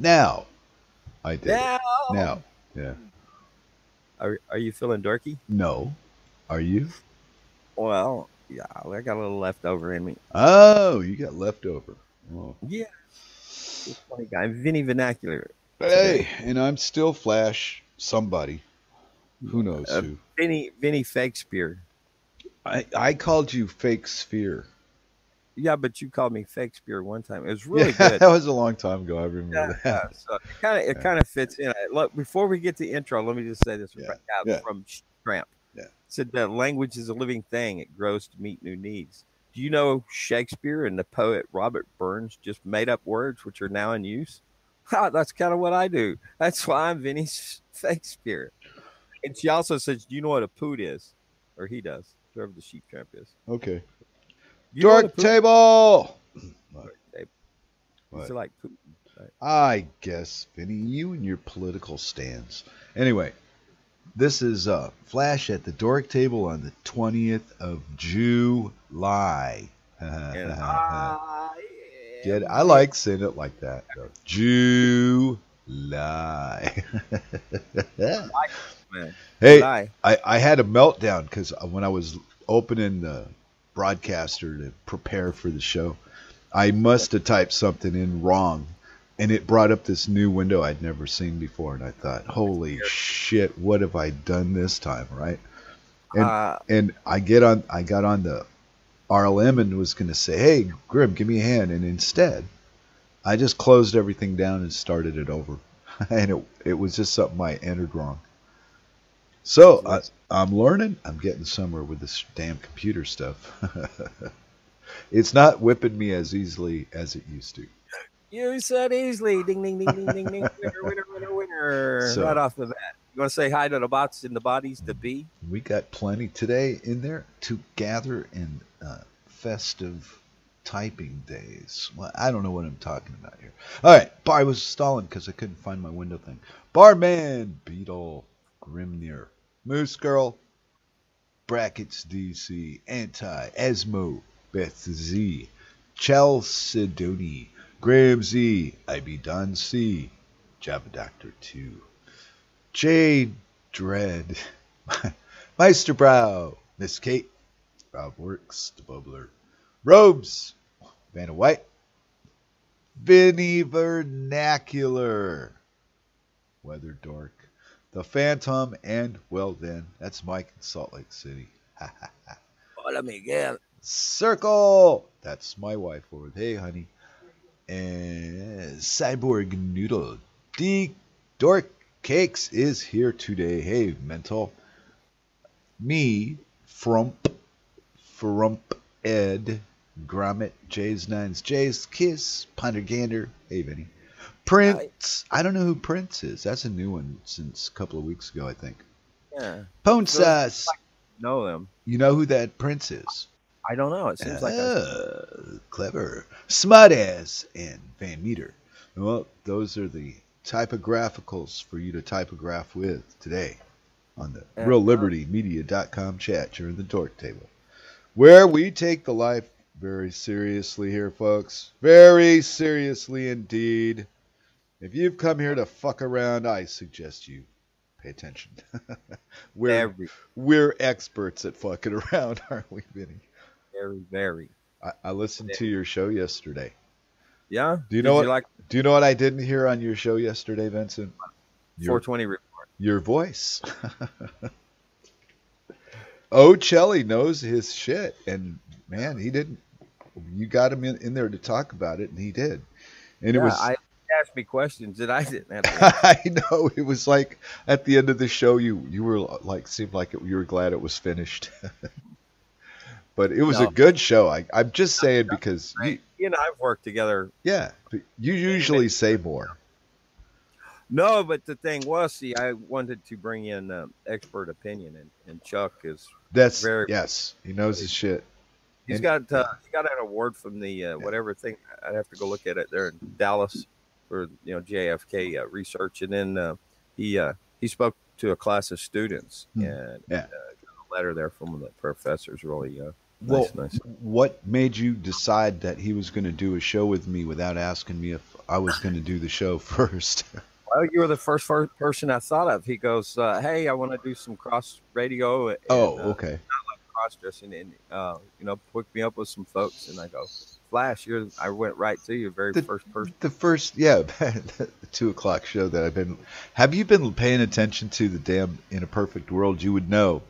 now I did. it. Now, Now. Yeah. Are, are you feeling dorky? No. Are you? Well, yeah, I got a little left over in me. Oh, you got leftover. Oh. Yeah. Funny guy. Vinny Vernacular. Hey, and I'm still Flash somebody. Who knows Uh, who? Vinny Vinny Fakespeare. I, I called you fake sphere. Yeah, but you called me Shakespeare one time. It was really yeah, good. that was a long time ago. I remember yeah, that. so it kind of it kind of fits in. Look, before we get to the intro, let me just say this Yeah, right yeah. from Tramp. Yeah. Said that language is a living thing; it grows to meet new needs. Do you know Shakespeare and the poet Robert Burns just made up words which are now in use? That's kind of what I do. That's why I'm Vinny Shakespeare. And she also says, "Do you know what a poot is?" Or he does, whoever the sheep tramp is. Okay. You what a poot- table. Is it like poot? I guess, Vinny, you and your political stands. Anyway, this is uh, Flash at the Dork Table on the 20th of July. And I Get, I like saying it like that. though. July. hey, I, I, I had a meltdown because when I was opening the broadcaster to prepare for the show, I must have typed something in wrong, and it brought up this new window I'd never seen before, and I thought, "Holy shit, what have I done this time?" Right? And uh, and I get on, I got on the RLM and was going to say, "Hey, Grim, give me a hand," and instead, I just closed everything down and started it over, and it it was just something I entered wrong. So I, I'm learning. I'm getting somewhere with this damn computer stuff. it's not whipping me as easily as it used to. You said easily. Ding, ding, ding, ding, ding, ding. Winner, winner, winner, winner. So- right off the bat. You want to say hi to the bots and the bodies to be? We got plenty today in there to gather in uh, festive typing days. Well, I don't know what I'm talking about here. All right, bar I was stalling because I couldn't find my window thing. Barman, Beetle, Grimnir, Moose Girl, Brackets DC, Anti, Esmo, Beth Z, Chalcedony, Graham Z, IB Don C, Java Doctor 2, J Dread, Meisterbrow, Miss Kate, Rob Works, the Bubbler, Robes, Vanna White, Vinny Vernacular, Weather Dork, The Phantom, and well then, that's Mike in Salt Lake City. Hola, Miguel. Circle, that's my wife over there. Hey, honey. And Cyborg Noodle, D Dork Cakes is here today. Hey, mental. Me, Frump, Frump Ed, Grommet, Jay's Nines, Jay's Kiss, Pondergander. Hey, Vinny. Prince. I don't know who Prince is. That's a new one since a couple of weeks ago, I think. Yeah, Ponsas. know them. You know who that Prince is? I don't know. It seems like I, Ah, clever. Smartass and Van Meter. Well, those are the typographicals for you to typograph with today on the reallibertymedia.com chat during the dork table, where we take the life very seriously here, folks. Very seriously indeed. If you've come here to fuck around, I suggest you pay attention. we're, very, we're experts at fucking around, aren't we, Vinny? very, very. I, I listened to your show yesterday. Yeah. Do you Did know what? You like Do you know what I didn't hear on your show yesterday, Vincent? 420 report? your voice. oh, Chelly knows his shit, and man, he didn't. You got him in, in there to talk about it, and he did. And Yeah, it was. I asked me questions that I didn't have. I know it was like at the end of the show, you you were like seemed like it, you were glad it was finished. but it was a good show. I, I'm just saying because you, you and I've worked together. yeah, but you usually say more. No, but the thing was, see, I wanted to bring in um, expert opinion, and, and Chuck is That's Very- yes, he knows his shit. he's And- got uh, he got an award from the uh, whatever thing. I'd have to go look at it there in Dallas for you know JFK uh, research, and then uh, he uh, he spoke to a class of students Hmm. and Yeah. uh, got a letter there from the professors. Really uh, Well, nice, nice. what made you decide that he was going to do a show with me without asking me if I was going to do the show first. Well, you were the first fir- person I thought of. He goes, uh, "Hey, I want to do some cross radio." And, oh, okay. cross dressing, and uh, you know, hook me up with some folks. And I go, "Flash, you're." I went right to you, very The- first person. The first, yeah, the two o'clock show that I've been. Have you been paying attention to the damn In a Perfect World? You would know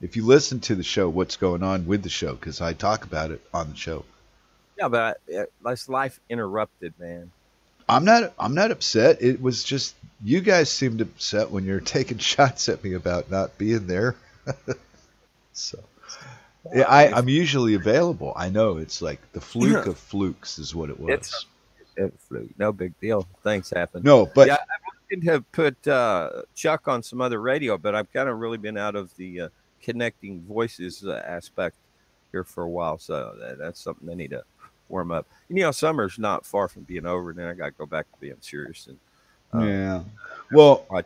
if you listen to the show what's going on with the show because I talk about it on the show. Yeah, but that's life interrupted, man. I'm not. I'm not upset. It was just you guys seemed upset when you're taking shots at me about not being there. so, yeah, I, I'm usually available. I know it's like the fluke of flukes is what it was. It's- It flew. No big deal. Things happen. no, but yeah, I wanted to have put uh, Chuck on some other radio, but I've kind of really been out of the uh, connecting voices uh, aspect here for a while, so that, that's something I need to warm up. And, you know, summer's not far from being over, and then I got to go back to being serious. And uh, yeah. Well, do-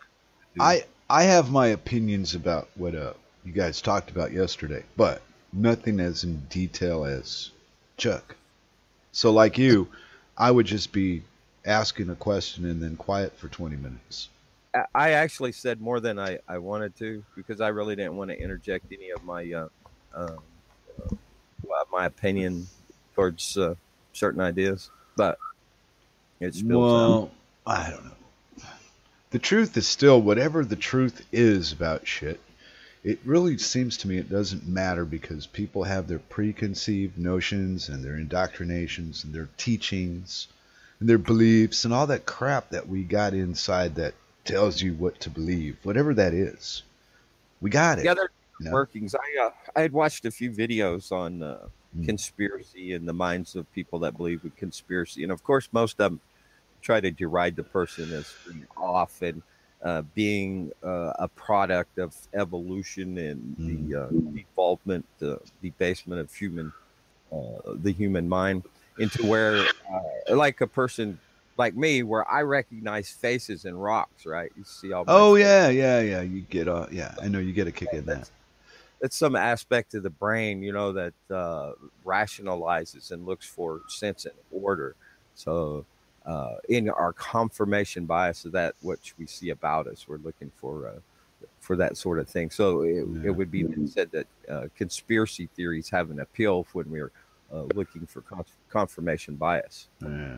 I I have my opinions about what uh you guys talked about yesterday, but nothing as in detail as Chuck. So like you, I would just be asking a question and then quiet for 20 minutes. I- actually said more than I, I wanted to because I really didn't want to interject any of my uh, um, uh, my opinion towards uh, certain ideas, but it spills out. Well, I don't know. The truth is still whatever the truth is about shit. It really seems to me it doesn't matter because people have their preconceived notions and their indoctrinations and their teachings and their beliefs and all that crap that we got inside that tells you what to believe, whatever that is. We got it. Yeah, there you know? workings. I uh, I had watched a few videos on uh, Hmm. conspiracy and the minds of people that believe in conspiracy, and of course, most of them try to deride the person as off and uh, being uh, a product of evolution and the uh, development, the debasement of human, uh, the human mind, into where, uh, like a person like me, where I recognize faces in rocks. Right? You see all. Oh yeah, yeah, yeah. You get a yeah, I know you get a kick in that. that's, that's some aspect of the brain, you know, that uh, rationalizes and looks for sense and order. So, uh, in our confirmation bias of that which we see about us, we're looking for uh, for that sort of thing. So it, Yeah. it would be said that uh, conspiracy theories have an appeal when we're uh, looking for con- confirmation bias. Yeah.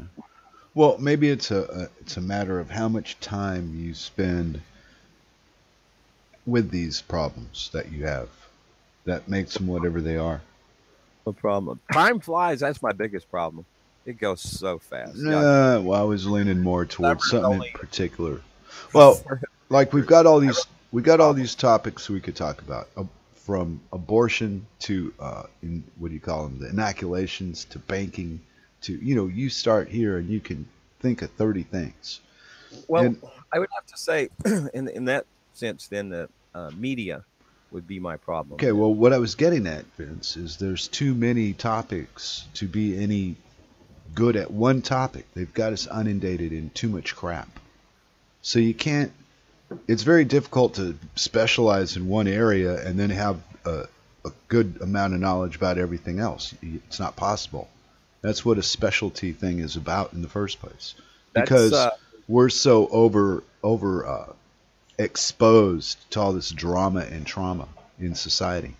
Well, maybe it's a, a it's a matter of how much time you spend with these problems that you have that makes them whatever they are. No problem. Time flies. That's my biggest problem. It goes so fast. Yeah. Uh, well, I was leaning more towards something only- in particular. Well, like we've got all these we got all these topics we could talk about uh, from abortion to uh, in what do you call them the inoculations to banking to you know you start here and you can think of 30 things Well, And- I would have to say, in in that sense, then the uh, media would be my problem. Okay, well, what I was getting at, Vince, is there's too many topics to be any good at one topic. They've got us inundated in too much crap. So you can't. It's very difficult to specialize in one area and then have a, a good amount of knowledge about everything else. It's not possible. That's what a specialty thing is about in the first place. Because uh, we're so over over uh, exposed to all this drama and trauma in society.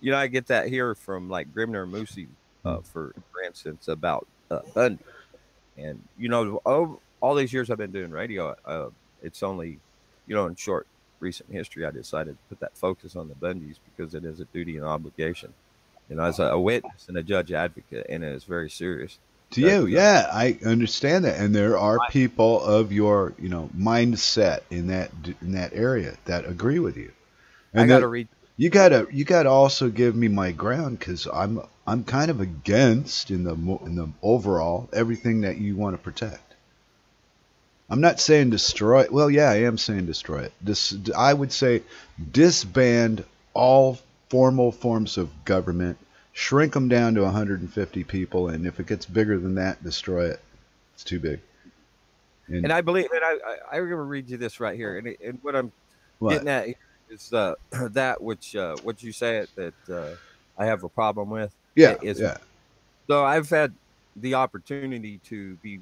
you know, I get that here from like Grimnir and Moosey, uh, for for instance, about uh, Bundy, and you know, oh, all these years I've been doing radio, uh, it's only, you know, in short recent history, I decided to put that focus on the Bundys because it is a duty and obligation, you know, as a, a witness and a judge advocate, and it is very serious. To That, you, uh, yeah, I understand that, and there are people of your, you know, mindset in that in that area that agree with you. I And got that- to read. You gotta you gotta also give me my ground because I'm I'm kind of against in the in the overall everything that you want to protect. I'm not saying destroy. Well, yeah, I am saying destroy it. This I would say disband all formal forms of government, shrink them down to 150 people, and if it gets bigger than that, destroy it. It's too big. And, And I believe, and I, I, I'm going to read you this right here, and, it- and what I'm what? getting at is uh, that which uh, what you say that uh, I have a problem with. yeah, is- yeah. So I've had the opportunity to be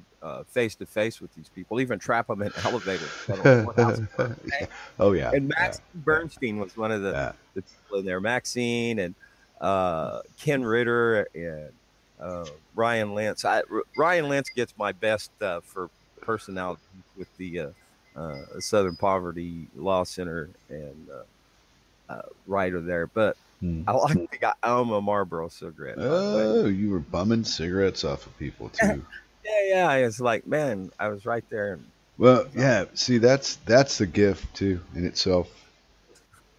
face to face with these people, even trap them in elevators. oh yeah. And Max yeah. Bernstein was one of the, yeah. the people in there. Maxine and uh, Ken Ritter and uh, Ryan. I, Ryan Lenz gets my best uh, for personality with the uh, uh, Southern Poverty Law Center and uh, writer there, but Hmm. I like the guy. A Marlboro cigarette. Oh, you were bumming cigarettes off of people too. yeah, yeah. It's like, man, I was right there. well, yeah. See, that's that's the gift too in itself.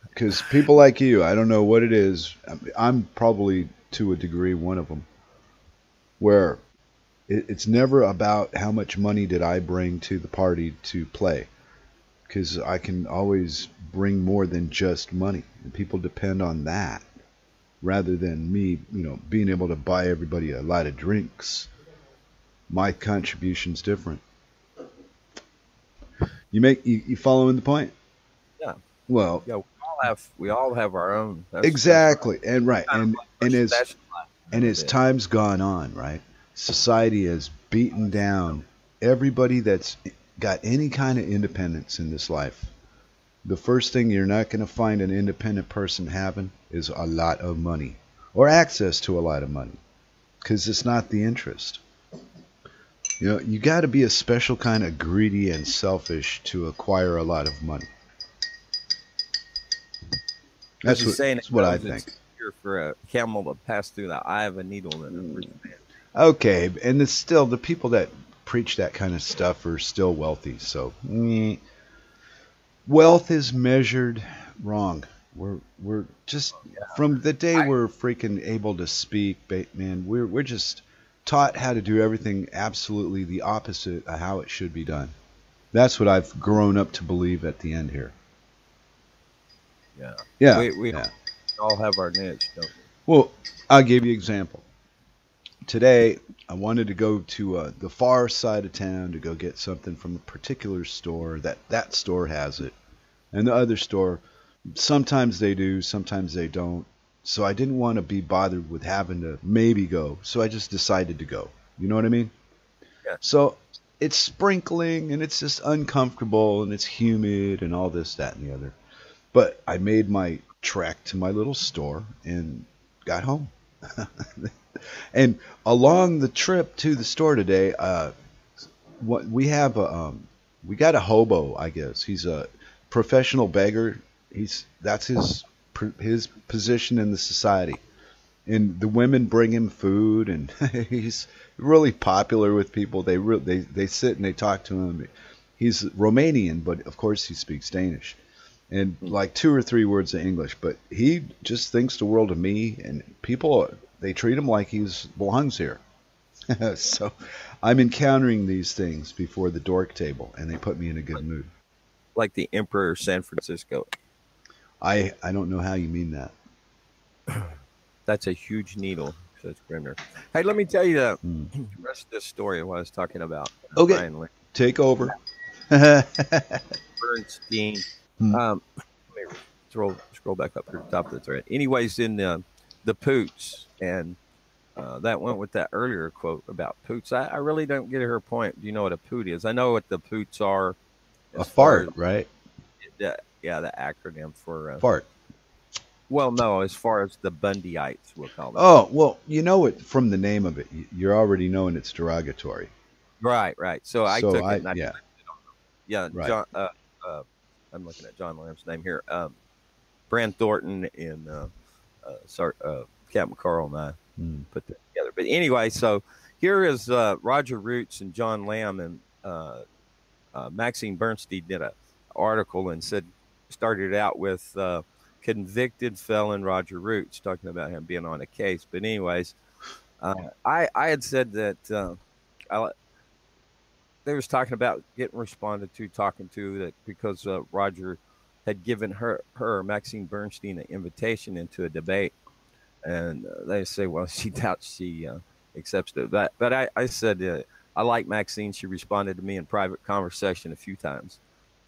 Because people like you, I don't know what it is. I'm probably to a degree one of them, where it, it's never about how much money did I bring to the party to play because I can always bring more than just money. And people depend on that rather than me, you know, being able to buy everybody a lot of drinks. My contribution's different. You make you, you following the point? Yeah. Well, yeah, we all have we all have our own. That's, exactly, and right, and and as and as time's gone on, right, society has beaten down everybody that's got any kind of independence in this life, the first thing you're not going to find an independent person having is a lot of money or access to a lot of money because it's not the interest. You know, you got to be a special kind of greedy and selfish to acquire a lot of money. That's what, saying that's what I think. For a camel to pass through the eye of a needle than a rich man. Okay, and it's still the people that preach that kind of stuff are still wealthy. So mm, wealth is measured wrong. We're we're just from the day we're freaking able to speak, man. We're we're just taught how to do everything absolutely the opposite of how it should be done. That's what I've grown up to believe at the end here. Yeah. Yeah. We, we yeah. all have our niche, don't we? Well, I'll give you an example. Today, I wanted to go to uh, the far side of town to go get something from a particular store that that store has it, and the other store sometimes they do, sometimes they don't. So I didn't want to be bothered with having to maybe go, so I just decided to go. You know what I mean? Yeah. So it's sprinkling and it's just uncomfortable and it's humid and all this, that, and the other. But I made my trek to my little store and got home. and along the trip to the store today, uh, what we have a um, we got a hobo, I guess. He's a professional beggar. He's that's his his position in the society. And the women bring him food, and he's really popular with people. They re- they they sit and they talk to him. He's Romanian, but of course he speaks Danish, and like two or three words of English. But he just thinks the world of me, and people they treat him like he's belongs here. so I'm encountering these things before the dork table, and they put me in a good mood. Like the Emperor of San Francisco. I I don't know how you mean that. That's a huge needle, says Grimnir. Hey, let me tell you the mm. rest of this story of what I was talking about. Okay, Finally. take over. Bernstein. Hmm. Um, let me scroll scroll back up to the top of the thread. Anyways, in the the Poots, and uh, that went with that earlier quote about Poots. I, I, really don't get her point. Do you know what a Poot is? I know what the Poots are. A fart, as, right? The, yeah, the acronym for uh, fart. Well, no, as far as the Bundyites, we'll call them. Oh, well, you know it from the name of it. You're already knowing it's derogatory. Right, right. So I so took I, it. I yeah, yeah. Right. John, uh, uh, I'm looking at John Lamb's name here. Um, Brand Thornton in uh, uh, sorry, uh, Captain Carl and I mm. put that together. But anyway, so here is uh, Roger Roots and John Lamb and uh, uh, Maxine Bernstein did an article and said started out with uh, convicted felon Roger Roots talking about him being on a case. But anyways, uh, I I had said that uh, I, they was talking about getting responded to, talking to that because Roger had given her her Maxine Bernstein an invitation into a debate and uh, they say, well, she doubts she uh, accepts it. But but I, I said uh, I like Maxine. She responded to me in private conversation a few times,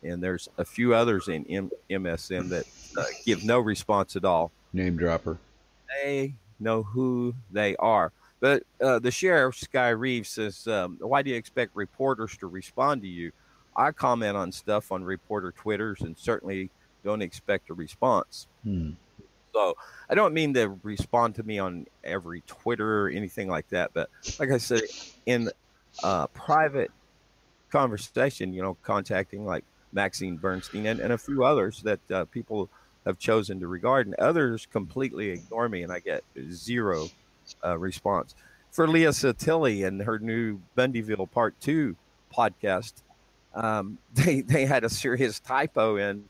and there's a few others in M- MSM that uh, give no response at all. Name dropper. They know who they are. But uh, the sheriff, Sky Reeves, says, um, Why do you expect reporters to respond to you? I comment on stuff on reporter Twitters and certainly don't expect a response. Hmm. So I don't mean to respond to me on every Twitter or anything like that. But like I said, in uh, private conversation, you know, contacting like Maxine Bernstein and, and a few others that uh, people have chosen to regard, and others completely ignore me, and I get zero uh, response. For Leah Sottile and her new Bundyville Part Two podcast, um, they they had a serious typo in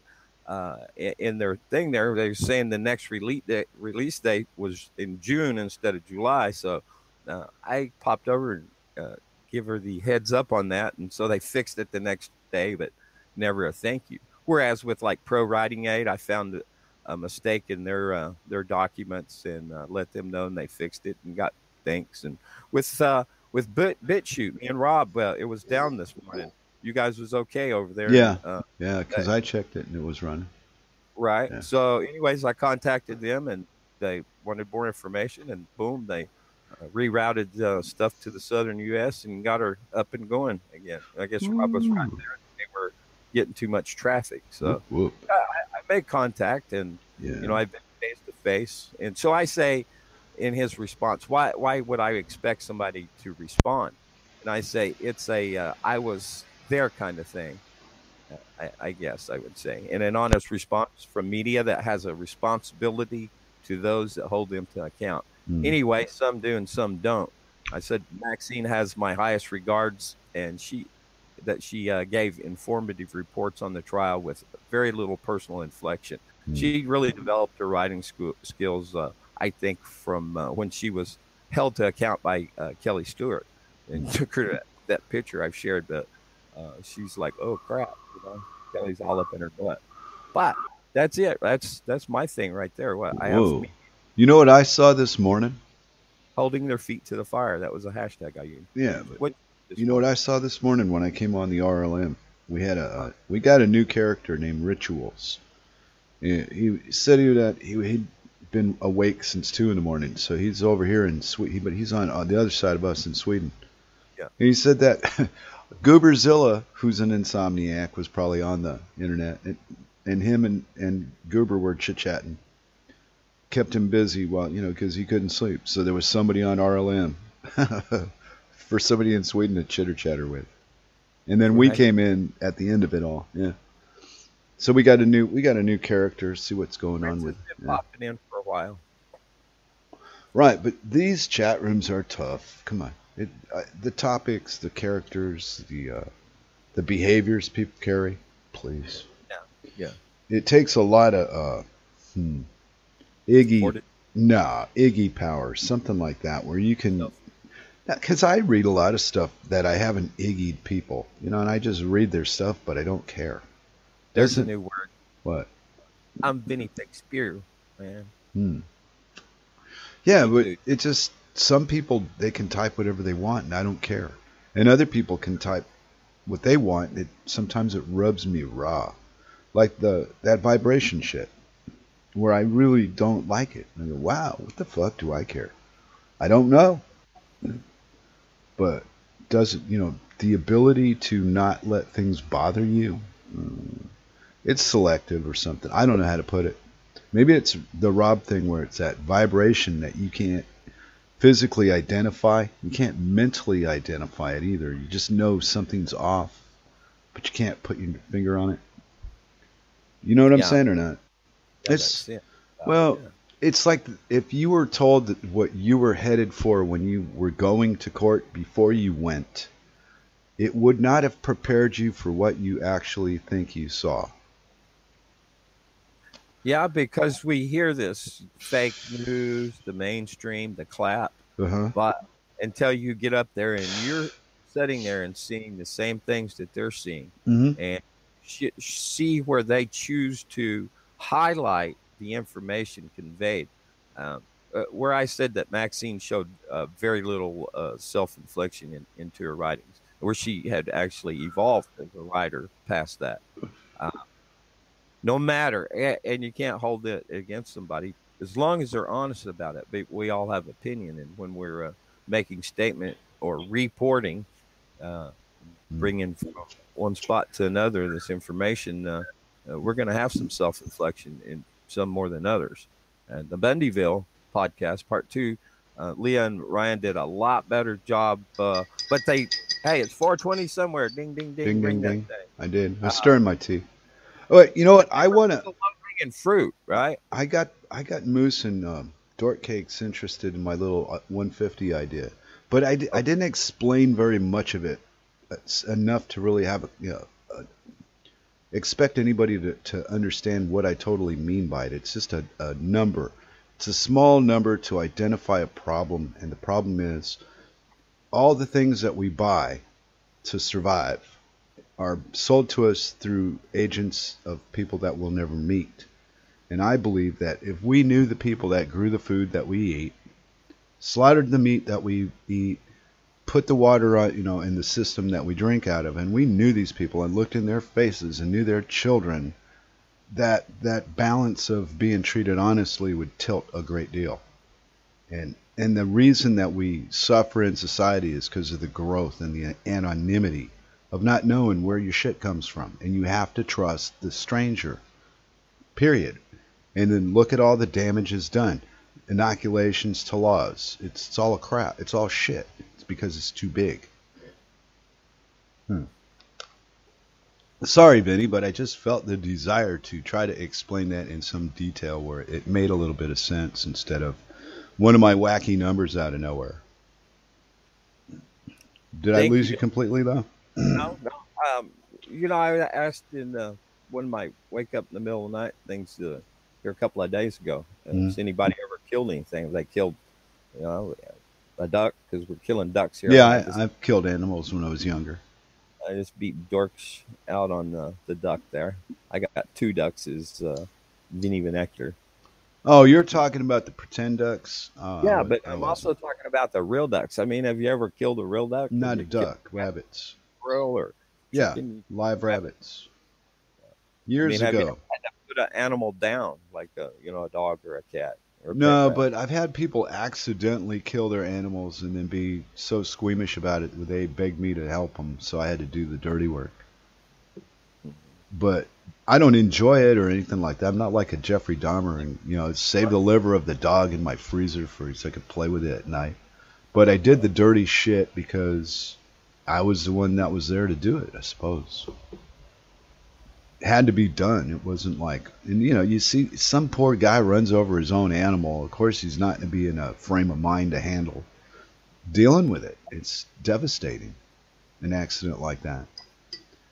uh, in their thing there. They were saying the next release date, release date was in June instead of July. So uh, I popped over and uh, give her the heads up on that, and so they fixed it the next day, but never a thank you. Whereas with like Pro Writing Aid, I found a mistake in their uh, their documents and uh, let them know, and they fixed it and got thanks. And with uh, with Bit BitChute, me and Rob, well, it was down this morning you guys was okay over there. Yeah, uh, yeah, because I checked it and it was running. Right. Yeah. So, anyways, I contacted them and they wanted more information, and boom, they uh, rerouted uh, stuff to the southern U.S. and got her up and going again. I guess Rob was right there. They were getting too much traffic, so whoop, whoop. I, I, made contact, and yeah. you know, I've been face to face, and so I say, in his response, why why would I expect somebody to respond? And I say it's a uh, I was their kind of thing. I, I, guess I would say, and an honest response from media that has a responsibility to those that hold them to account. Mm. Anyway, some do and some don't. I said Maxine has my highest regards, and she that she uh, gave informative reports on the trial with very little personal inflection. Mm. She really developed her writing school, skills, uh, I think, from uh, when she was held to account by uh, Kelly Stewart and took her to that, that picture I've shared. But uh, she's like, "Oh crap," you know, Kelly's all up in her butt. But that's it. That's that's my thing right there. What I Whoa. have. You know what I saw this morning? Holding their feet to the fire. That was a hashtag I used. Yeah, but what, you know what I saw this morning when I came on the RLM? We had a we got a new character named Rituals. He, he said he that he he'd been awake since two in the morning, so he's over here in Sweden, but he's on, on the other side of us in Sweden. Yeah. And he said that Gooberzilla, who's an insomniac, was probably on the internet, and, and him and, and Goober were chit chatting. Kept him busy while you know because he couldn't sleep. So there was somebody on RLM for somebody in Sweden to chitter chatter with, and then we came in at the end of it all. Yeah. So we got a new we got a new character. See what's going on with. Been yeah. popping in for a while. Right, but these chat rooms are tough. Come on. It, uh, the topics, the characters, the uh, the behaviors people carry. Please. Yeah. Yeah. It takes a lot of uh, hmm, Iggy. Nah, Iggy power, something like that, where you can. Because I read a lot of stuff that I haven't Iggyed people, you know, and I just read their stuff, but I don't care. There's Doesn't, a new word. What? I'm Vinny Shakespeare, man. Hmm. Yeah, but it just some people they can type whatever they want and I don't care. And other people can type what they want. It sometimes it rubs me raw. Like the that vibration shit. Where I really don't like it. I go, wow, what the fuck do I care? I don't know. But does it, you know, the ability to not let things bother you, mm, it's selective or something. I don't know how to put it. Maybe it's the Rob thing where it's that vibration that you can't physically identify. You can't mentally identify it either. You just know something's off, but you can't put your finger on it. You know what I'm saying or not? Yeah, it's it. uh, well, yeah. it's like if you were told that what you were headed for when you were going to court before you went, it would not have prepared you for what you actually think you saw. Yeah, because we hear this fake news, the mainstream, the clap, uh-huh. but until you get up there and you're sitting there and seeing the same things that they're seeing, mm-hmm. and sh- see where they choose to highlight the information conveyed. Um, uh, where I said that Maxine showed uh, very little uh, self-inflection in, into her writings, where she had actually evolved as a writer past that. No matter, and you can't hold it against somebody as long as they're honest about it. But we all have opinion, and when we're uh, making statement or reporting, uh, Mm. bringing from one spot to another this information, uh, uh, we're going to have some self reflection in some more than others. And the Bundyville podcast, part two, uh, Leah and Ryan did a lot better job. Uh, but they, hey, it's 420 somewhere. Ding, ding, ding. Ding, ding, ding. I did. I stirring my tea. Oh, wait, you know what? I want to. Low-hanging fruit, right? I got I got Moose and um, Dork Cakes interested in my little uh, 150 idea, but I, I didn't explain very much of it It's enough to really have a, you know, uh expect anybody to, to understand what I totally mean by it. It's just a, a number. It's a small number to identify a problem, and the problem is all the things that we buy to survive are sold to us through agents of people that we'll never meet. And I believe that if we knew the people that grew the food that we eat, slaughtered the meat that we eat, put the water on, you know, in the system that we drink out of, and we knew these people and looked in their faces and knew their children, that that balance of being treated honestly would tilt a great deal. And and the reason that we suffer in society is because of the growth and the anonymity of not knowing where your shit comes from, and you have to trust the stranger. Period. And then look at all the damages done. Inoculations to laws. It's, it's all a crap. It's all shit. It's because it's too big. Hmm. Sorry, Vinny, but I just felt the desire to try to explain that in some detail where it made a little bit of sense instead of one of my wacky numbers out of nowhere. Did I lose you. you completely though? No, no. Um, you know, I asked in uh, one of my wake up in the middle of the night things uh, here a couple of days ago. Mhm. Has anybody ever killed anything? They killed, you know, a duck because we're killing ducks here. Yeah, I I've killed animals when I was younger. I just beat dorks out on the, the duck there. I got two ducks as uh, Vinny Van Ector. Oh, you're talking about the pretend ducks? Uh, yeah, but I'm also talking about the real ducks. I mean, have you ever killed a real duck? not a duck, rabbits. Squirrel or Yeah, live rabbits. Years have you ago. put an animal down, like a you know a dog or a cat. Or No, but I've had people accidentally kill their animals and then be so squeamish about it that they begged me to help them, so I had to do the dirty work. But I don't enjoy it or anything like that. I'm not like a Jeffrey Dahmer and you know save the liver of the dog in my freezer for so I could play with it at night. But I did the dirty shit because I was the one that was there to do it. I suppose it had to be done. It wasn't like, and you know, you see some poor guy runs over his own animal. Of course, he's not going to be in a frame of mind to handle dealing with it. It's devastating, an accident like that.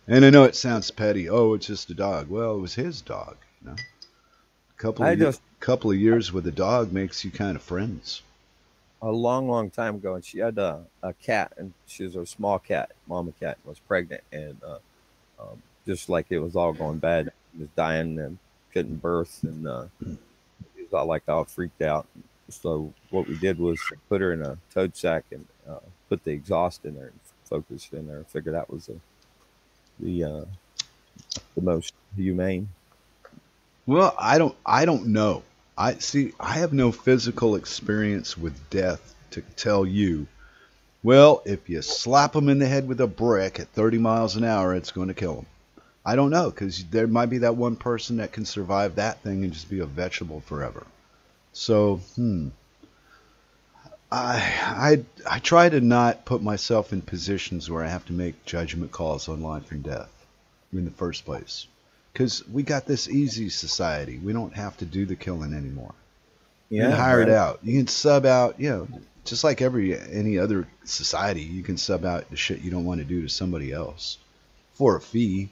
And I know it sounds petty. Oh, it's just a dog. Well, it was his dog. You know? A couple of just- couple of years with a dog makes you kind of friends. A long, long time ago, and she had a, a cat, and she was a small cat, mama cat, was pregnant, and uh, um, just like it was all going bad, she was dying and couldn't birth, and uh, she was all like all freaked out. So what we did was put her in a toad sack and uh, put the exhaust in there and focused in there, and figured that was the the uh, the most humane. Well, I don't I don't know. I see I have no physical experience with death to tell you. Well, if you slap them in the head with a brick at 30 miles an hour, it's going to kill them. I don't know cuz there might be that one person that can survive that thing and just be a vegetable forever. So, hmm. I I I try to not put myself in positions where I have to make judgment calls on life and death in the first place because we got this easy society. We don't have to do the killing anymore. You can hire it out. You can sub out. You know, just like every any other society, you can sub out the shit you don't want to do to somebody else for a fee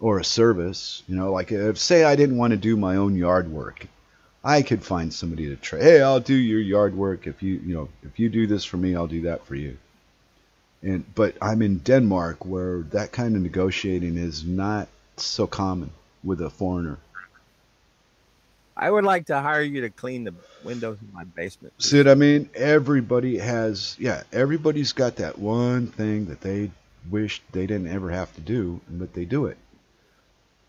or a service. You know, like uh, if say I didn't want to do my own yard work, I could find somebody to try. Hey, I'll do your yard work if you you know if you do this for me, I'll do that for you. And but I'm in Denmark where that kind of negotiating is not so common with a foreigner. I would like to hire you to clean the windows in my basement. See what I mean? Everybody has, yeah, everybody's got that one thing that they wish they didn't ever have to do, but they do it.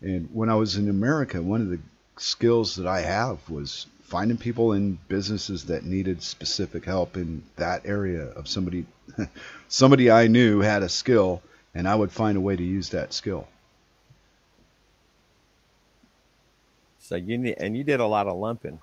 And when I was in America, one of the skills that I have was finding people in businesses that needed specific help in that area of somebody somebody I knew had a skill and I would find a way to use that skill. So you need, and you did a lot of lumping.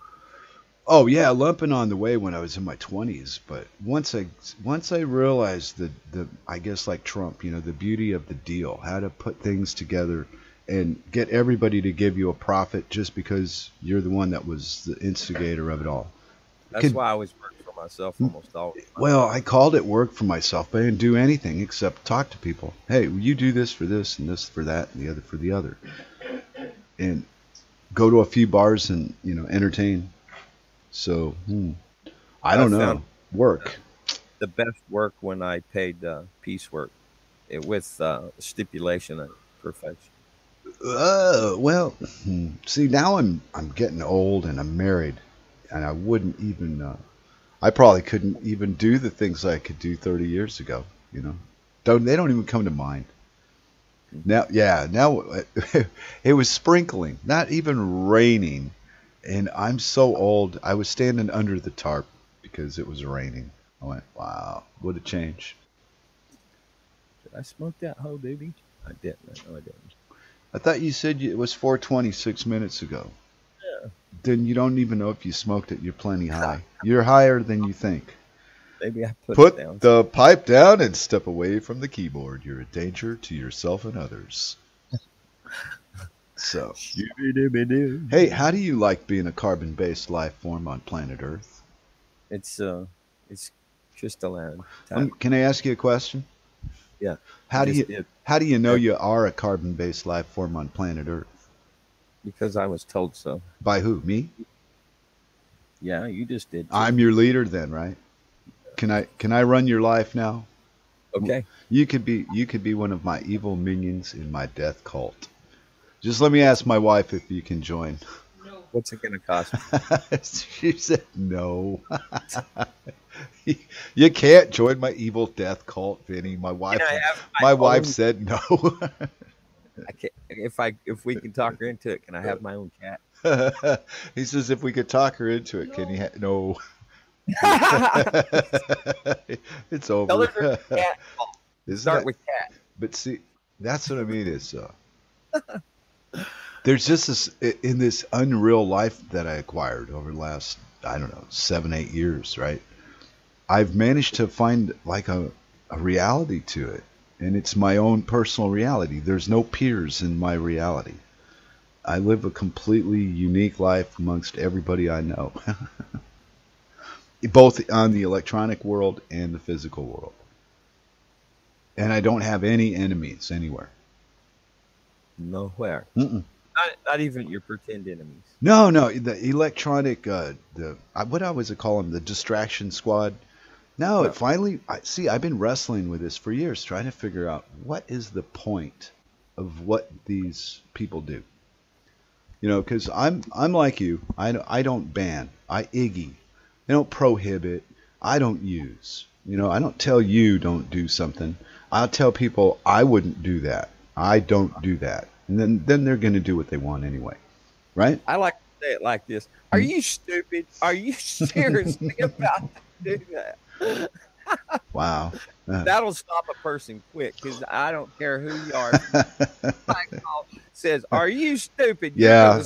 Oh yeah, lumping on the way when I was in my 20s, but once I once I realized the the I guess like Trump, you know, the beauty of the deal, how to put things together and get everybody to give you a profit just because you're the one that was the instigator of it all. That's Could- why I always work for myself almost always. Well, I called it work for myself, but I didn't do anything except talk to people. Hey, you do this for this and this for that and the other for the other. And go to a few bars and, you know, entertain. So, hmm, I don't I know. Work. the best work when I paid uh, piecework it, with uh, stipulation of perfection. Uh, well, hmm, see, now I'm I'm getting old and I'm married, and I wouldn't even. Uh, I probably couldn't even do the things I could do 30 years ago. You know, don't they don't even come to mind. Now, yeah, now it was sprinkling, not even raining, and I'm so old. I was standing under the tarp because it was raining. I went, wow, what a change. Did I smoke that whole doobie? I didn't. No, I didn't. I thought you said it was 426 minutes ago. Yeah. Then you don't even know if you smoked it. You're plenty high. You're higher than you think. Maybe I put, Put down. the pipe down and step away from the keyboard. You're a danger to yourself and others. So, hey, how do you like being a carbon-based life form on planet Earth? It's uh, it's crystalline. Um, can I ask you a question? Yeah. How do you did, how do you know you are a carbon-based life form on planet Earth? because I was told so. By who? Me? Yeah, you just did. too. I'm your leader then, right? Can I can I run your life now? okay. You could be you could be one of my evil minions in my death cult. Just let me ask my wife if you can join. What's it gonna cost? me? she said no. you can't join my evil death cult, Vinny. My wife Can I have my own- wife said no. I can't, if I if we can talk her into it, can I have my own cat? he says if we could talk her into it, can he ha- no. it's over. Tell her to cat. Start that- with cat. But see, that's what I mean is uh, there's just this in this unreal life that I acquired over the last I don't know seven eight years, right? I've managed to find like a, a reality to it, and it's my own personal reality. There's no peers in my reality. I live a completely unique life amongst everybody I know, both on the electronic world and the physical world and I don't have any enemies anywhere. Nowhere. Mm-mm. Not, not even your pretend enemies. No, no, the electronic, uh, the what I was to call them, the distraction squad. No, Yeah. it finally. I see. I've been wrestling with this for years, trying to figure out what is the point of what these people do. You know, because I'm I'm like you. I I don't ban. I iggy. I don't prohibit. I don't use. You know, I don't tell you don't do something. I'll tell people I wouldn't do that. I don't do that, and then then they're going to do what they want anyway, right? I like to say it like this: Are Hmm? you stupid? Are you seriously about to do that? Wow. Uh, That'll stop a person quick because I don't care who you are. Says, "Are you stupid?" Yeah.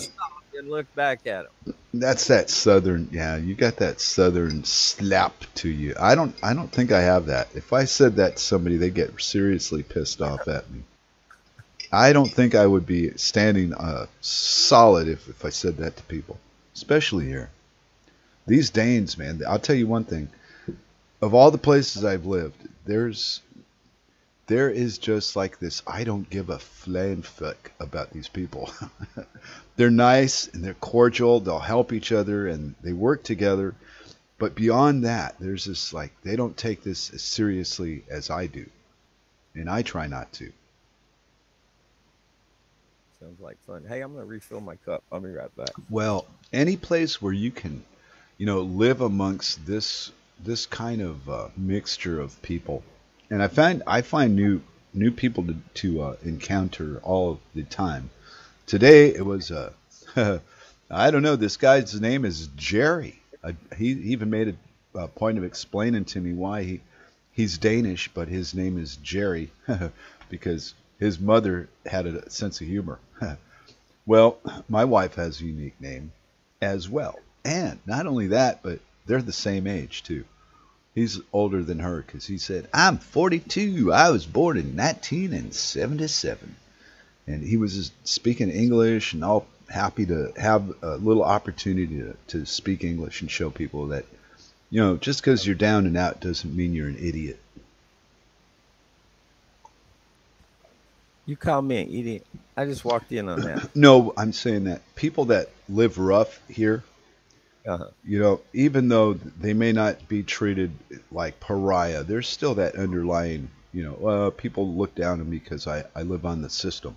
And look back at him. That's that southern. Yeah, you got that southern slap to you. I don't. I don't think I have that. If I said that to somebody, they get seriously pissed off at me. I don't think I would be standing uh, solid if, if I said that to people, especially here. These Danes, man. I'll tell you one thing. Of all the places I've lived, there's there is just like this. I don't give a flame fuck about these people. they're nice and they're cordial. They'll help each other and they work together. But beyond that, there's this like they don't take this as seriously as I do, and I try not to. Sounds like fun. Hey, I'm gonna refill my cup. I'll be right back. Well, any place where you can, you know, live amongst this this kind of uh, mixture of people, and I find I find new new people to to uh, encounter all the time. Today it was uh, I don't know. This guy's name is Jerry. Uh, he even made a, a point of explaining to me why he he's Danish, but his name is Jerry because his mother had a sense of humor. well, my wife has a unique name as well. And not only that, but they're the same age too. He's older than her because he said, I'm 42. I was born in 1977. And he was speaking English and all happy to have a little opportunity to, to speak English and show people that, you know, just because you're down and out doesn't mean you're an idiot. You call me an idiot. I just walked in on that. no, I'm saying that people that live rough here, uh-huh. you know, even though they may not be treated like pariah, there's still that underlying, you know, uh, people look down on me because I, I live on the system.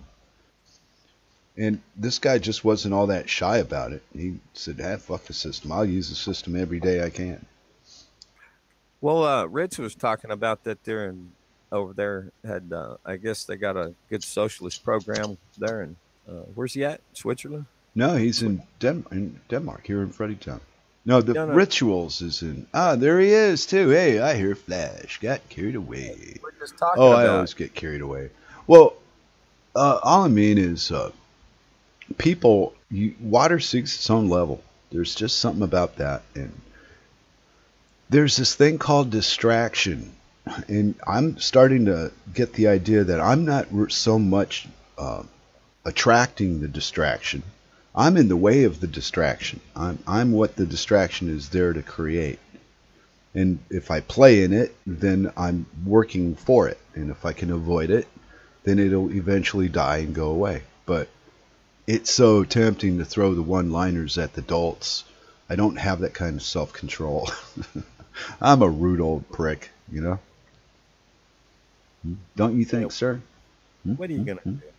And this guy just wasn't all that shy about it. He said, "Ah, fuck the system. I'll use the system every day I can." Well, uh, Rich was talking about that there in over there had uh, I guess they got a good socialist program there, and uh, where's he at? Switzerland? No, he's in, Den- in Denmark here in Freddytown. No, the no, no. rituals is in. Ah, there he is too. Hey, I hear Flash got carried away. We're just talking. Oh, about. I always get carried away. Well, uh, all I mean is uh, people. You, water seeks its own level. There's just something about that, and there's this thing called distraction and I'm starting to get the idea that I'm not so much uh, attracting the distraction. I'm in the way of the distraction. I'm, I'm what the distraction is there to create. And if I play in it, then I'm working for it. And if I can avoid it, then it'll eventually die and go away. But it's so tempting to throw the one liners at the adults. I don't have that kind of self control. I'm a rude old prick, you know? Don't you think, sir? Hmm? What are you going to hmm? do?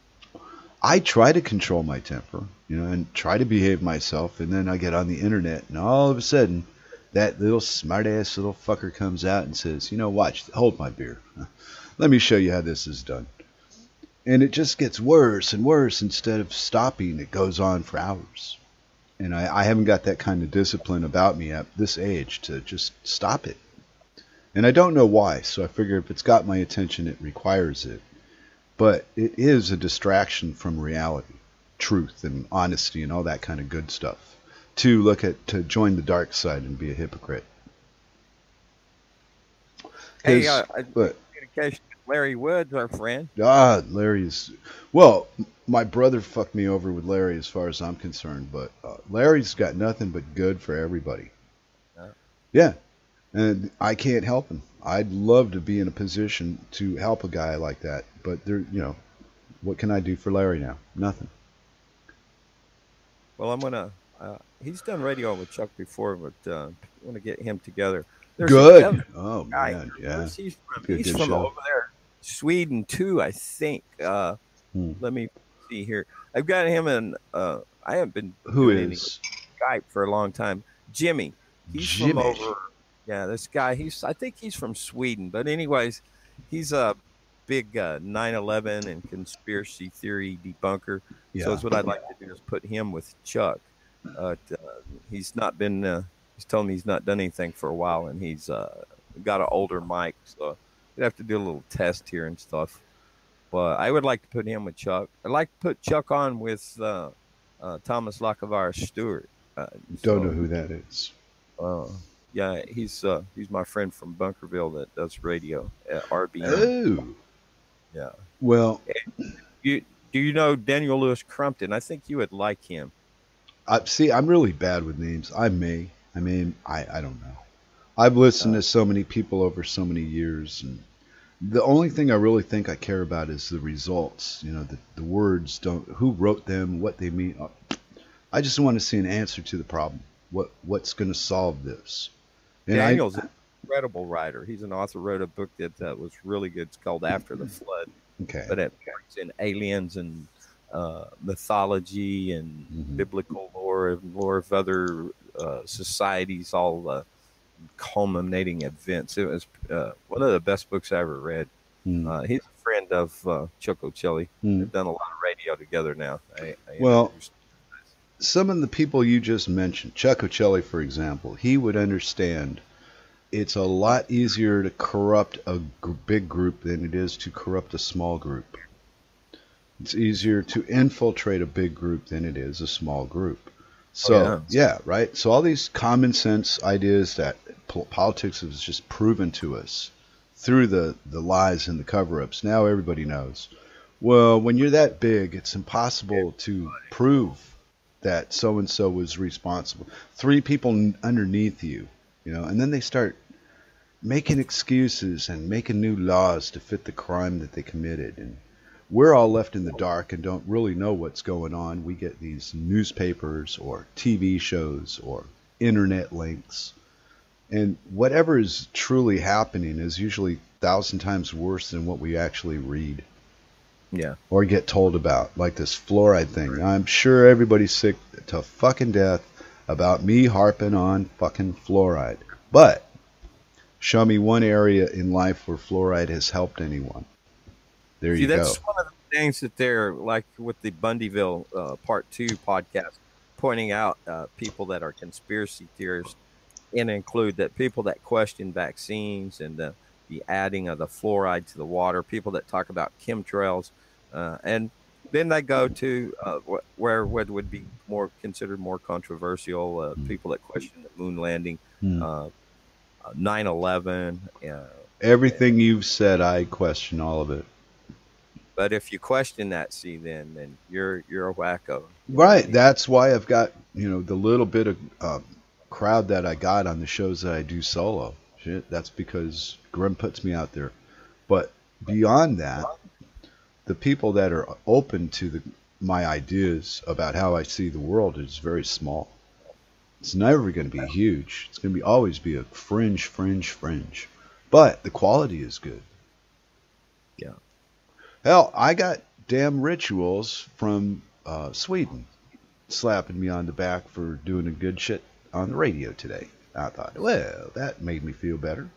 I try to control my temper, you know, and try to behave myself, and then I get on the internet, and all of a sudden, that little smartass little fucker comes out and says, "You know, watch, hold my beer. Let me show you how this is done." And it just gets worse and worse instead of stopping. It goes on for hours, and I, I haven't got that kind of discipline about me at this age to just stop it. And I don't know why, so I figure if it's got my attention, it requires it. But it is a distraction from reality, truth, and honesty, and all that kind of good stuff. To look at, to join the dark side and be a hypocrite. Hey, uh, but, Larry Woods, our friend. Ah, Larry's. Well, my brother fucked me over with Larry as far as I'm concerned, but uh, Larry's got nothing but good for everybody. Yeah, and I can't help him. I'd love to be in a position to help a guy like that, but there, you know, what can I do for Larry now? Nothing. Well, I'm gonna. Uh, he's done radio with Chuck before, but uh, I want to get him together. There's Good. Oh man, yeah. He's from, he's from over there, Sweden too, I think. Uh, hmm. Let me see here. I've got him in. Uh, I haven't been who is Skype for a long time. Jimmy. He's Jimmy. from over yeah, this guy, he's I think he's from Sweden, but anyways, he's a big uh, 9/11 and conspiracy theory debunker. Yeah. So that's what I'd like to do is put him with Chuck. Uh, uh, he's not been. Uh, he's told me he's not done anything for a while, and he's uh, got an older mic, so we'd have to do a little test here and stuff. But I would like to put him with Chuck. I'd like to put Chuck on with uh, Thomas Lockevar Stewart. Don't so, know who that is yeah, he's uh, he's my friend from Bunkerville that does radio at RBN. Oh, yeah. Well, you do you know Daniel Lewis Crumpton? I think you would like him. I see. I'm really bad with names. I may. I mean, I I don't know. I've listened uh, to so many people over so many years, and the only thing I really think I care about is the results. You know, the the words don't. Who wrote them? What they mean. I just want to see an answer to the problem. What what's going to solve this? And Daniel's I, an incredible writer. He's an author. Wrote a book that uh, was really good. It's called After the Flood. Okay. But it brings in aliens and uh, mythology and mm-hmm. biblical lore and lore of other uh, societies, all uh, culminating events. It was uh, one of the best books I ever read. Mm. he's a friend of uh, Choco Chili. Mm. They've done a lot of radio together now. I, I well, some of the people you just mentioned, Chuck Ocelli, for example, he would understand it's a lot easier to corrupt a big group than it is to corrupt a small group. It's easier to infiltrate a big group than it is a small group. Oh, so, Oh, yeah. right? So, all these common sense ideas that po- politics has just proven to us through the, the lies and the cover ups, now everybody knows. Well, when you're that big, it's impossible to prove that so and so was responsible. Three people underneath you, you know, and then they start making excuses and making new laws to fit the crime that they committed. And we're all left in the dark and don't really know what's going on. We get these newspapers or TV shows or internet links. And whatever is truly happening is usually thousand times worse than what we actually read Yeah. or get told about, like this fluoride thing. I'm sure everybody's sick to fucking death about me harping on fucking fluoride. But show me one area in life where fluoride has helped anyone. There See, you go. that's one of the things that they're like with the Bundyville uh, Part Two podcast, pointing out uh, people that are conspiracy theorists, and include that people that question vaccines and the, the adding of the fluoride to the water, people that talk about chemtrails, uh, and then they go to uh, wh- where what would be more considered more controversial, uh, people that question the moon landing, Hmm. uh, uh, 9/11. Uh, Everything you've said, I question all of it. But if you question that, see, then then you're you're a wacko. Right. That's why I've got, you know, the little bit of uh, crowd that I got on the shows that I do solo. Shit, that's because Grim puts me out there. But beyond that, the people that are open to the my ideas about how I see the world is very small. It's never going to be huge. It's going to be always be a fringe, fringe, fringe. But the quality is good. Yeah. Hell, I got damn rituals from uh, Sweden slapping me on the back for doing a good shit on the radio today. I thought, well, that made me feel better.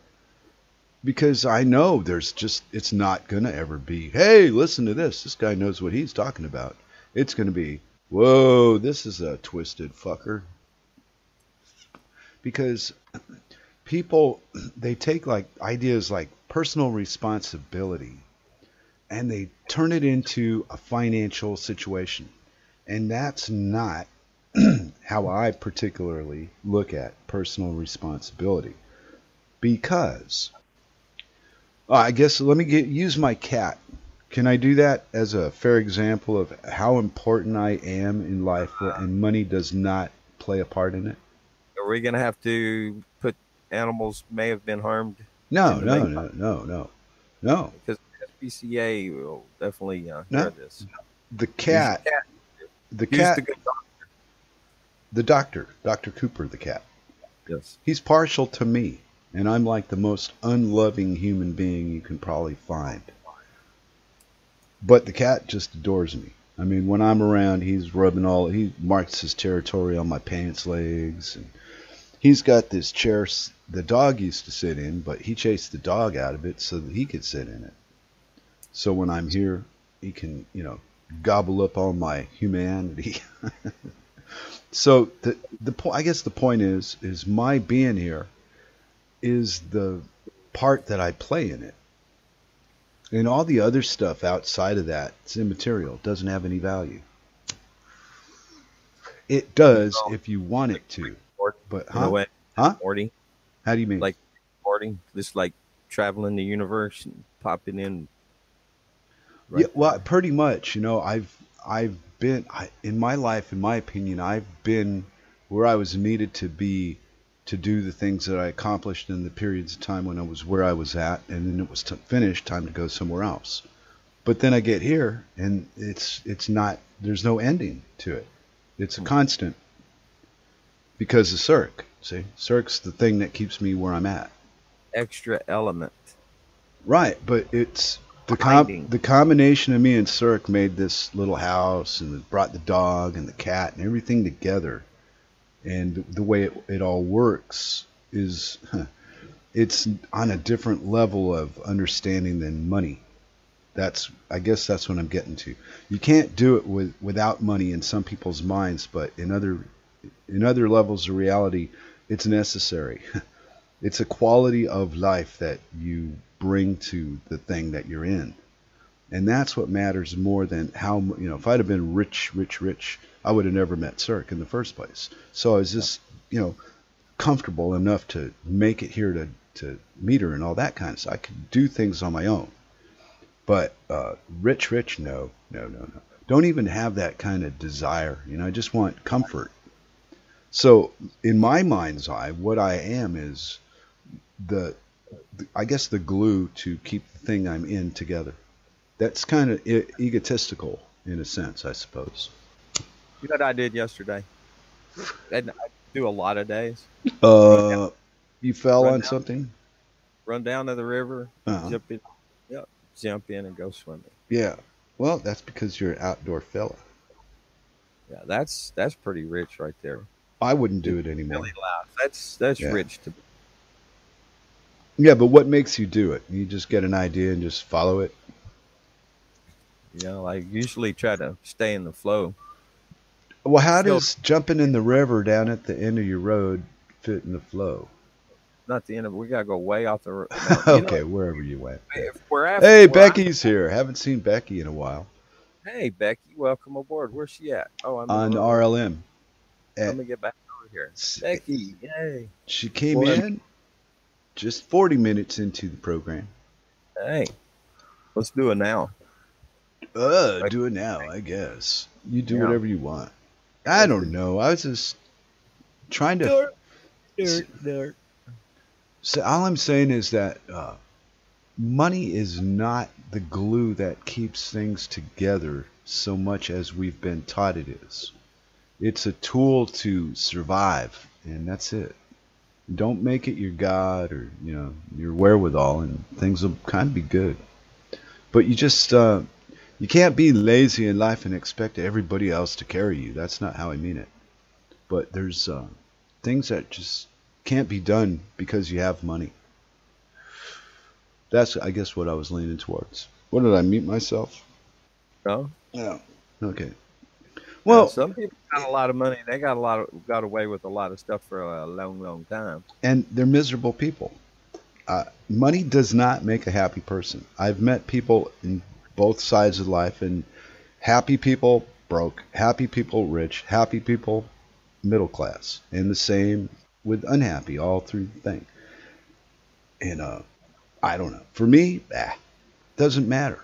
Because I know there's just, it's not going to ever be, hey, listen to this. This guy knows what he's talking about. It's going to be, whoa, this is a twisted fucker. Because people, they take like ideas like personal responsibility and they turn it into a financial situation. And that's not how I particularly look at personal responsibility. Because, uh, I guess let me get, use my cat. Can I do that as a fair example of how important I am in life and money does not play a part in it? Are we gonna have to put animals may have been harmed No, no, no, no, no. No. because the SPCA will definitely uh, No. this. The cat, the cat, the good the doctor, Dr. Cooper, the cat. Yes. He's partial to me, and I'm like the most unloving human being you can probably find. But the cat just adores me. I mean, when I'm around, he's rubbing all, he marks his territory on my pants legs, and he's got this chair the dog used to sit in, but he chased the dog out of it so that he could sit in it. So when I'm here, he can, you know, gobble up all my humanity. so the the point, I guess the point is, is my being here is the part that I play in it. And all the other stuff outside of that, it's immaterial, it doesn't have any value. It does if you want it to. But huh? way, Huh? Morty, How do you mean? Like- Morty, just like traveling the universe and popping in. Yeah, well, pretty much. You know, I've I've been I, in my life, in my opinion, I've been where I was needed to be to do the things that I accomplished in the periods of time when I was where I was at, and then it was t- finished, time to go somewhere else. But then I get here, and it's it's not. There's no ending to it. It's a hmm. constant because of Cirque. See, Cirque's the thing that keeps me where I'm at. extra element. Right, but it's the com- the combination of me and Cirque made this little house and it brought the dog and the cat and everything together. And the, way it, it all works is it's on a different level of understanding than money. That's I guess that's what I'm getting to. You can't do it with without money in some people's minds, but in other in other levels of reality, it's necessary. it's a quality of life that you bring to the thing that you're in. And that's what matters more than how you know. If I'd have been rich, rich, rich, I would have never met Cirque in the first place. So I was just you know comfortable enough to make it here to to meet her and all that kind of stuff. I could do things on my own. But uh, rich, rich, no, no, no, no. Don't even have that kind of desire. You know, I just want comfort. So in my mind's eye, what I am is the, I guess the glue to keep the thing I'm in together. That's kind of egotistical in a sense, I suppose. You know what I did yesterday? And I do a lot of days. Uh, you fell Run on down. something? Run down to the river, Uh-huh. jump in, yep, jump in and go swimming. Yeah. Well, that's because you're an outdoor fella. Yeah, that's that's pretty rich right there. I wouldn't do it anymore. Really. That's that's Yeah. rich to Yeah, but what makes you do it? You just get an idea and just follow it. you know. I usually try to stay in the flow. Well, how So- does jumping in the river down at the end of your road fit in the flow? Not the end of it. We gotta go way off the road. You know, okay, wherever you went. if we're at, Hey, where I- Becky's here. Haven't seen Becky in a while hey, Becky, welcome aboard. Where's she at? Oh, I'm on the. RLM. Let me get back over here. Becky, yay. She came Boy. in just 40 minutes into the program. Hey, let's do it now. Uh, do it now, I guess. You do Yeah. whatever you want. I don't know. I was just trying to. Dirt, dirt, dirt. So all I'm saying is that uh, money is not the glue that keeps things together so much as we've been taught it is. It's a tool to survive, and that's it. Don't make it your god or you know your wherewithal, and things will kind of be good. But you just uh, you can't be lazy in life and expect everybody else to carry you. That's not how I mean it. But there's uh, things that just can't be done because you have money. That's, I guess, what I was leaning towards. What did I mute myself? No? Yeah. Okay. Well, Well, some people got a lot of money. They got a lot of got away with a lot of stuff for a long, long time. and they're miserable people. Uh, money does not make a happy person. I've met people in both sides of life, and happy people broke, happy people rich, happy people middle class, and the same with unhappy all through the thing. And uh, I don't know. For me, ah, doesn't matter.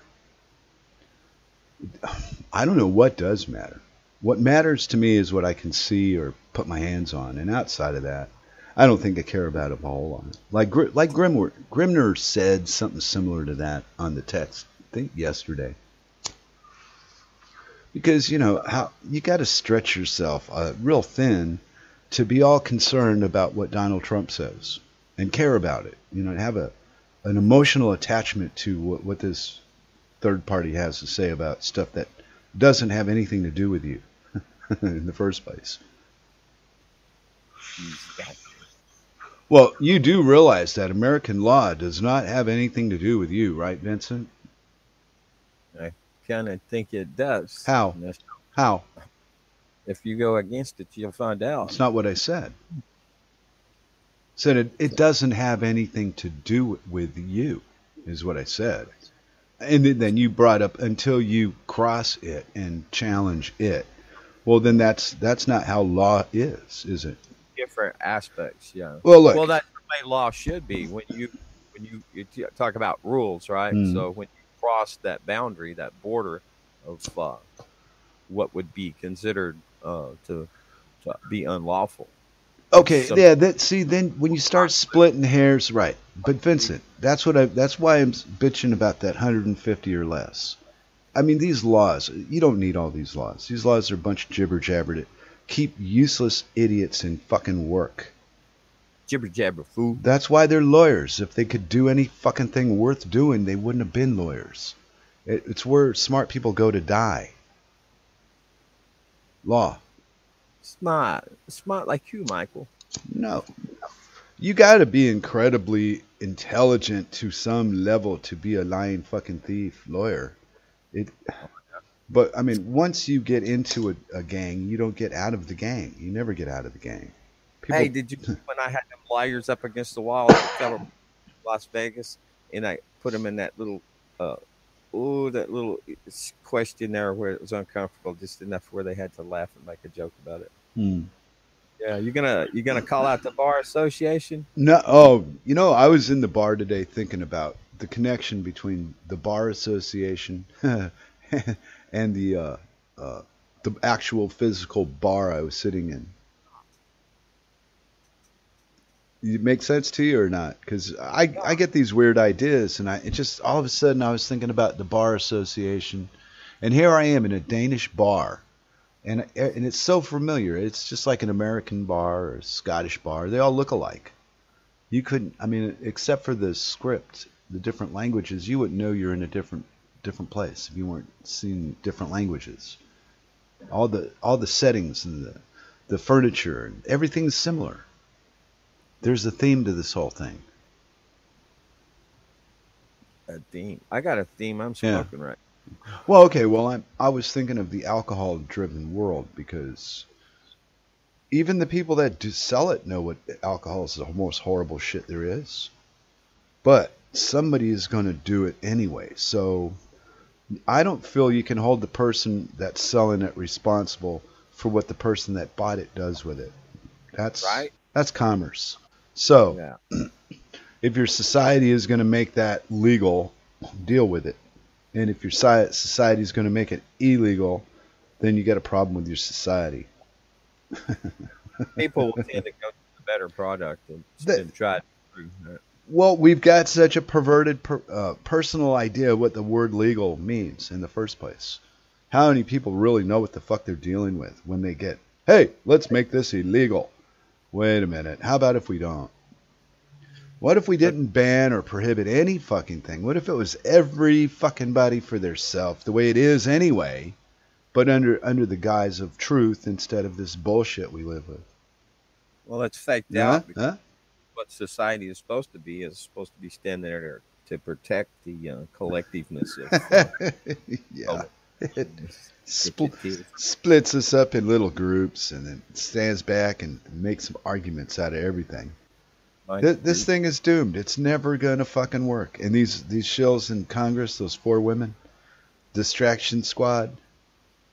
I don't know what does matter. What matters to me is what I can see or put my hands on, and outside of that, I don't think I care about it a whole lot. Like like Grimnir, Grimnir said something similar to that on the text. Think yesterday. Because you know how you got to stretch yourself uh, real thin to be all concerned about what Donald Trump says and care about it. You know, have a an emotional attachment to what, what this third party has to say about stuff that doesn't have anything to do with you in the first place. Well, you do realize that American law does not have anything to do with you, right, Vincent? Kind of think it does. How? How? If you go against it, you'll find out. It's not what I said. Said it, it doesn't have anything to do with you, is what I said. And then- you brought up until you cross it and challenge it. Well, then that's that's not how law is, is it? Different aspects, yeah. Well, look. Well, that's the way law should be when you when you, you talk about rules, right? Mhm. So when you cross that boundary, that border of uh, what would be considered uh, to, to be unlawful. Okay, yeah. That see, then when you start splitting hairs, right? But Vincent, that's what I. That's why I'm bitching about that 150 or less. I mean, these laws. You don't need all these laws. These laws are a bunch of jibber jabber to keep useless idiots in fucking work. Jibber jabber fool. That's why they're lawyers. If they could do any fucking thing worth doing, they wouldn't have been lawyers. It, it's where smart people go to die. Law. Smart, smart like you, Michael. No. You got to be incredibly intelligent to some level to be a lying fucking thief lawyer. It, but I mean, once you get into a, a gang, you don't get out of the gang. You never get out of the gang. People, hey, did you when I had them liars up against the wall the Las Vegas, and I put them in that little, uh, oh, that little question there where it was uncomfortable, just enough where they had to laugh and make a joke about it. Hmm. Yeah, you're gonna you're gonna call out the bar association? No, oh, you know, I was in the bar today thinking about the connection between the bar association and the uh, uh, the actual physical bar I was sitting in. It makes sense to you or not? Because I I get these weird ideas, and I it just all of a sudden I was thinking about the bar association, and here I am in a Danish bar and and it's so familiar. It's just like an American bar or a Scottish bar. They all look alike. You couldn't, I mean, except for the script, the different languages, you wouldn't know you're in a different different place if you weren't seeing different languages. All the all the settings and the the furniture and everything's similar. There's a theme to this whole thing. A theme. I got a theme. I'm smoking yeah. right well, okay. Well, I I was thinking of the alcohol-driven world because even the people that do sell it know what alcohol is the most horrible shit there is. But somebody is going to do it anyway. So I don't feel you can hold the person that's selling it responsible for what the person that bought it does with it. That's right. That's commerce. So yeah. if your society is going to make that legal, deal with it. And if your society is going to make it illegal, then you got a problem with your society. People will tend to go to the better product and, and try to prove that. Well, we've got such a perverted per, uh, personal idea of what the word legal means in the first place. How many people really know what the fuck they're dealing with when they get, hey, let's make this illegal? Wait a minute. How about if we don't? What if we didn't ban or prohibit any fucking thing? What if it was every fucking body for theirself, the way it is anyway, but under under the guise of truth instead of this bullshit we live with? Well, it's faked out. Huh? What society is supposed to be is supposed to be standing there to protect the uh, collectiveness of. Uh, yeah. It spl- splits us up in little groups and then stands back and makes some arguments out of everything. This, this thing is doomed. It's never gonna fucking work. And these these shills in Congress, those four women, distraction squad.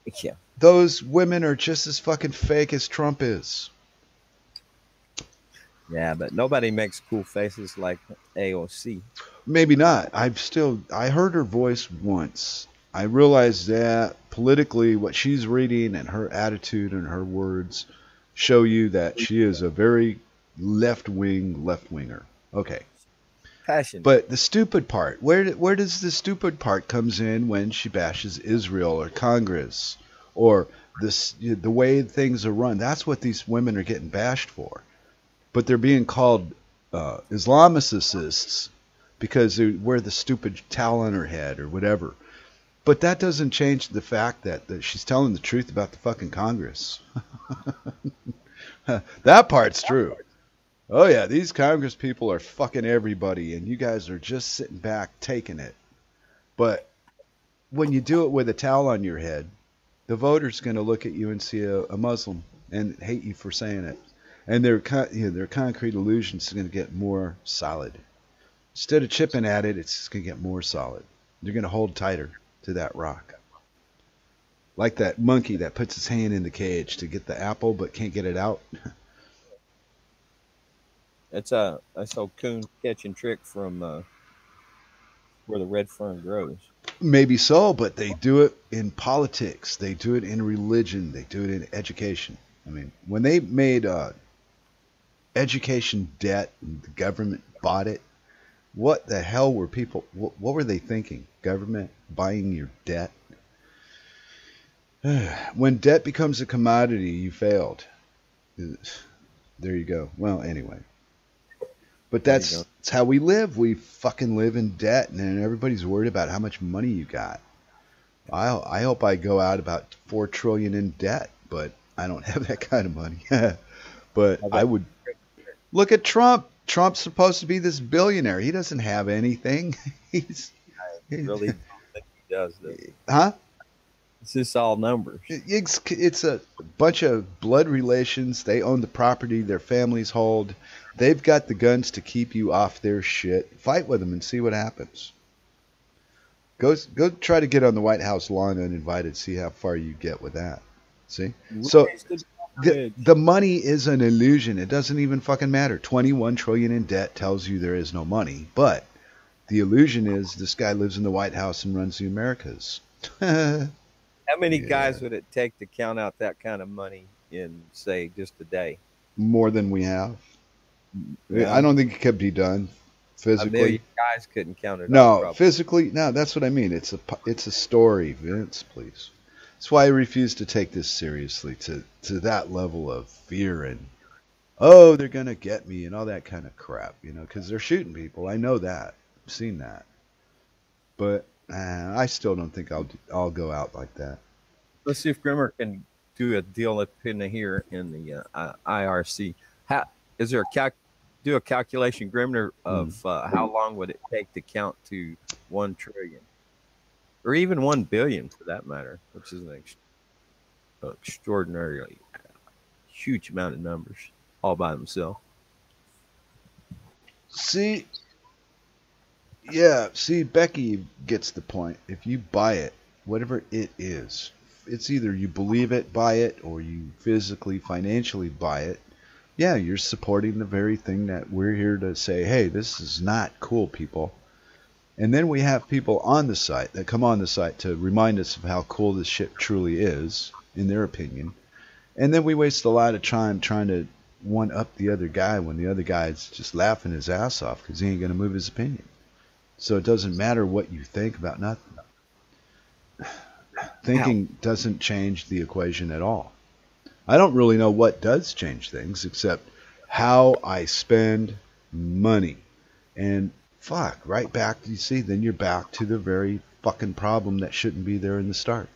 Yeah. Those women are just as fucking fake as Trump is. Yeah, but nobody makes cool faces like AOC. Maybe not. I've still I heard her voice once. I realize that politically what she's reading and her attitude and her words show you that she is a very left wing left winger. Okay. Passion. But the stupid part, where where does the stupid part comes in when she bashes Israel or Congress or this the way things are run? That's what these women are getting bashed for. But they're being called uh, Islamicists because they wear the stupid towel on her head or whatever. But that doesn't change the fact that, that she's telling the truth about the fucking Congress. that part's true. Oh yeah, these Congress people are fucking everybody, and you guys are just sitting back taking it. But when you do it with a towel on your head, the voter's going to look at you and see a, a, Muslim and hate you for saying it, and their you know, their concrete illusions are going to get more solid. Instead of chipping at it, it's going to get more solid. They're going to hold tighter to that rock. Like that monkey that puts his hand in the cage to get the apple but can't get it out. That's a that's old coon catching trick from uh, where the red fern grows. Maybe so, but they do it in politics. They do it in religion. They do it in education. I mean, when they made uh, education debt and the government bought it, what the hell were people? What, what were they thinking? Government buying your debt? when debt becomes a commodity, you failed. There you go. Well, anyway. But that's, that's how we live. We fucking live in debt, and everybody's worried about how much money you got. I I hope I go out about four trillion in debt, but I don't have that kind of money. but I would look at Trump. Trump's supposed to be this billionaire. He doesn't have anything. He's I really don't think he does. Though. huh? It's just all numbers. It's it's a bunch of blood relations. They own the property their families hold. They've got the guns to keep you off their shit. Fight with them and see what happens. Go go try to get on the White House lawn uninvited. See how far you get with that. See. So the the, money is an illusion. It doesn't even fucking matter. 21 trillion in debt tells you there is no money, but the illusion is this guy lives in the White House and runs the Americas. How many Yeah. guys would it take to count out that kind of money in, say, just a day? More than we have. Mm, yeah. I don't think it could be done physically. guys couldn't count it. No, physically, no. That's what I mean. It's a it's a story, Vince. Please. That's why I refuse to take this seriously to to that level of fear and oh they're gonna get me and all that kind of crap. You know, because they're shooting people. I know that. I've seen that. But uh, I still don't think I'll I'll go out like that. Let's see if Grimnir can do a deal up in here in the uh, IRC. How is there a calc? Do a calculation, Grimnir, of Hmm. uh, how long would it take to count to one trillion, or even one billion for that matter, which is an ex- extraordinarily huge amount of numbers all by themselves. See, yeah, see, Becky gets the point. If you buy it, whatever it is, it's either you believe it, buy it, or you physically, financially buy it. Yeah, you're supporting the very thing that we're here to say, hey, this is not cool, people. And then we have people on the site that come on the site to remind us of how cool this ship truly is, in their opinion. And then we waste a lot of time trying to one up the other guy when the other guy's just laughing his ass off because he ain't going to move his opinion. So it doesn't matter what you think about nothing. Thinking doesn't change the equation at all. I don't really know what does change things except how I spend money. And fuck, right back, you see, then you're back to the very fucking problem that shouldn't be there in the start.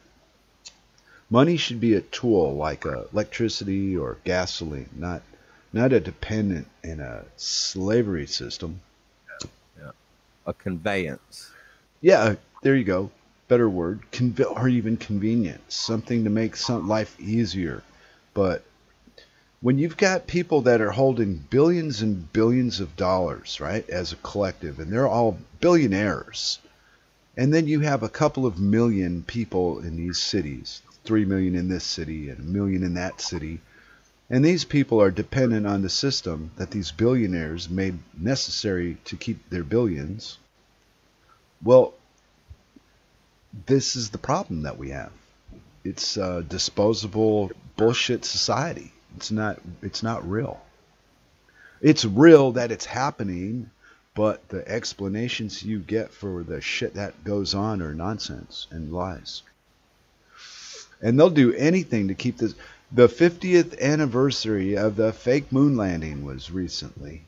Money should be a tool like uh, electricity or gasoline, not not a dependent in a slavery system. A conveyance. Yeah, there you go. Better word, Conve- or even convenience, something to make some life easier. But when you've got people that are holding billions and billions of dollars, right, as a collective, and they're all billionaires, and then you have a couple of million people in these cities, three million in this city and a million in that city, and these people are dependent on the system that these billionaires made necessary to keep their billions. Well, this is the problem that we have. It's a disposable bullshit society. It's not it's not real. It's real that it's happening, but the explanations you get for the shit that goes on are nonsense and lies. And they'll do anything to keep this the 50th anniversary of the fake moon landing was recently.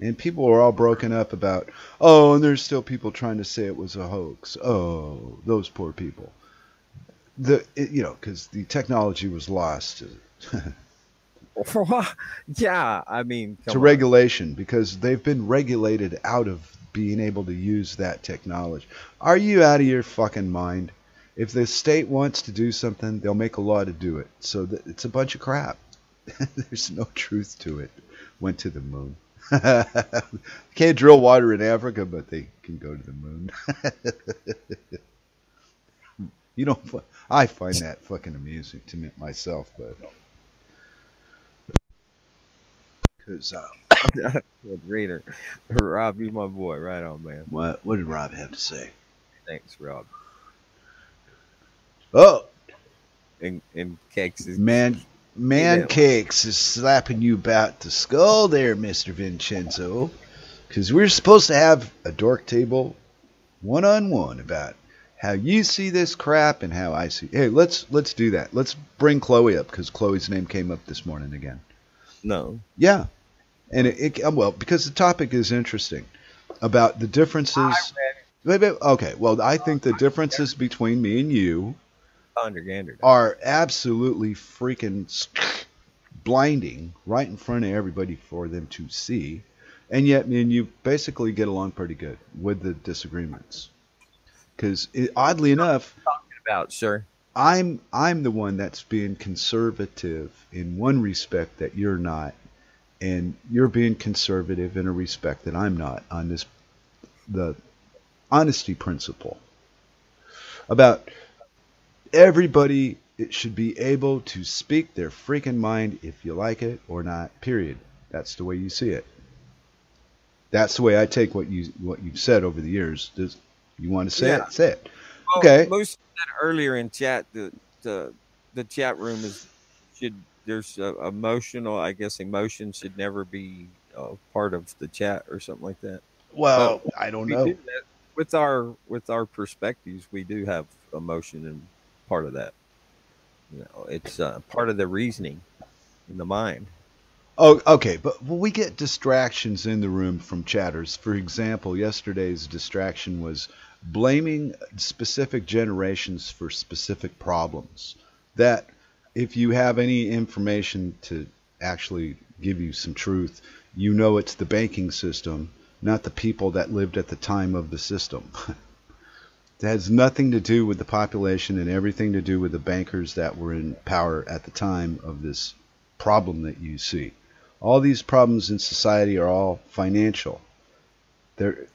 And people were all broken up about, oh, and there's still people trying to say it was a hoax. Oh, those poor people. The it, you know, because the technology was lost yeah, I mean, to on. regulation because they've been regulated out of being able to use that technology. Are you out of your fucking mind? If the state wants to do something, they'll make a law to do it. So th- it's a bunch of crap. There's no truth to it. Went to the moon. Can't drill water in Africa, but they can go to the moon. you know, fu- I find that fucking amusing to me myself, but because uh, Good reader. Rob, you my boy. Right on, man. what what did Rob have to say? Thanks, Rob. Oh, And, and Cakes is man, man cakes is slapping you about the skull there, Mister Vincenzo, because we're supposed to have a dork table, one on one about how you see this crap and how I see. Hey, let's let's do that. Let's bring Chloe up because Chloe's name came up this morning again. No. Yeah, and it, it uh, well because the topic is interesting about the differences. Wait, wait, Okay, well I think the differences between me and you are absolutely freaking blinding right in front of everybody for them to see. and yet me and you basically get along pretty good with the disagreements. Because oddly enough, talking about sir, I'm I'm the one that's being conservative in one respect that you're not, and you're being conservative in a respect that I'm not on this the honesty principle about everybody it should be able to speak their freaking mind if you like it or not period that's the way you see it that's the way I take what you what you've said over the years. Does you want to say yeah. it? Say it. Well, okay. Most said earlier in chat the the the chat room is should there's a, emotional I guess emotion should never be part of the chat or something like that. Well, but I don't know. Do with our with our perspectives, we do have emotion and part of that. You know, it's uh, part of the reasoning in the mind. Oh, okay, but well, we get distractions in the room from chatters. For example, yesterday's distraction was blaming specific generations for specific problems. That if you have any information to actually give you some truth, you know it's the banking system, not the people that lived at the time of the system. it has nothing to do with the population and everything to do with the bankers that were in power at the time of this problem that you see all these problems in society are all financial. They're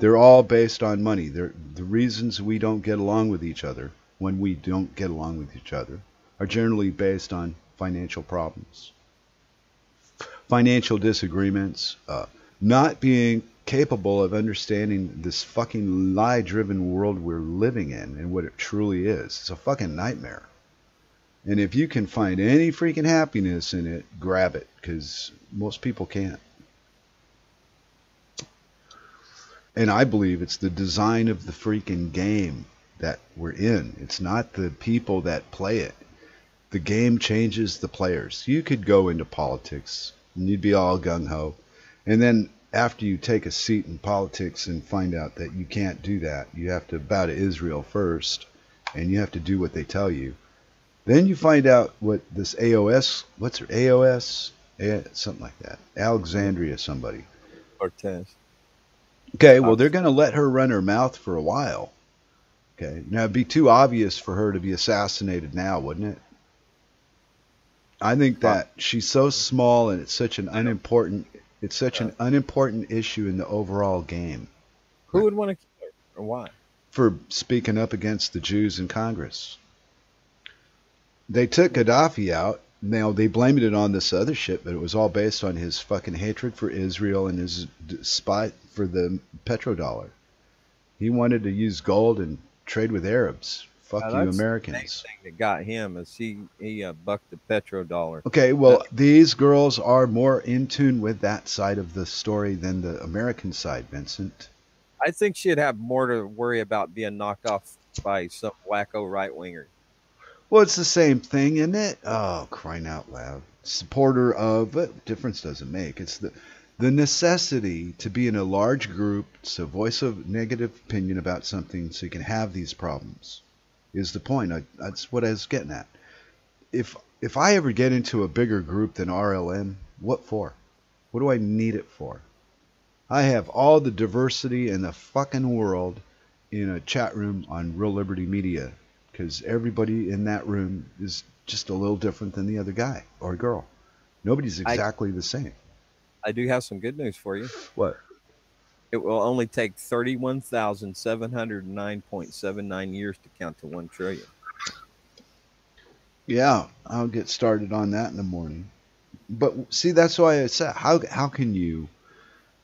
they're all based on money. They're, the reasons we don't get along with each other when we don't get along with each other are generally based on financial problems, financial disagreements, uh, not being capable of understanding this fucking lie-driven world we're living in and what it truly is. It's a fucking nightmare. And if you can find any freaking happiness in it, grab it because most people can't. And I believe it's the design of the freaking game that we're in. It's not the people that play it. The game changes the players. You could go into politics and you'd be all gung ho. And then after you take a seat in politics and find out that you can't do that, you have to bow to Israel first and you have to do what they tell you then you find out what this AOS, what's her AOS, something like that, Alexandria, somebody. Cortez. Okay, well um, they're going to let her run her mouth for a while. Okay, now it'd be too obvious for her to be assassinated now, wouldn't it? I think that she's so small and it's such an unimportant it's such an unimportant issue in the overall game. Who would want to kill her or why? For speaking up against the Jews in Congress they took Gaddafi out. Now they blamed it on this other shit, but it was all based on his fucking hatred for Israel and his spite for the petrodollar. He wanted to use gold and trade with Arabs. Fuck now, you, Americans. The thing that got him is he he uh, bucked the petrodollar. Okay, well these girls are more in tune with that side of the story than the American side, Vincent. I think she'd have more to worry about being knocked off by some wacko right winger. Well, it's the same thing, isn't it? Oh, crying out loud. Supporter of, but difference doesn't make. It's the the necessity to be in a large group to voice a negative opinion about something so you can have these problems is the point. I, that's what I was getting at. If if I ever get into a bigger group than RLM, what for? What do I need it for? I have all the diversity in the fucking world in a chat room on Real Liberty Media because everybody in that room is just a little different than the other guy or girl. Nobody's exactly I, the same. I do have some good news for you. What? It will only take 31,709.79 years to count to 1 trillion. Yeah, I'll get started on that in the morning. But see, that's why I said, how how can you,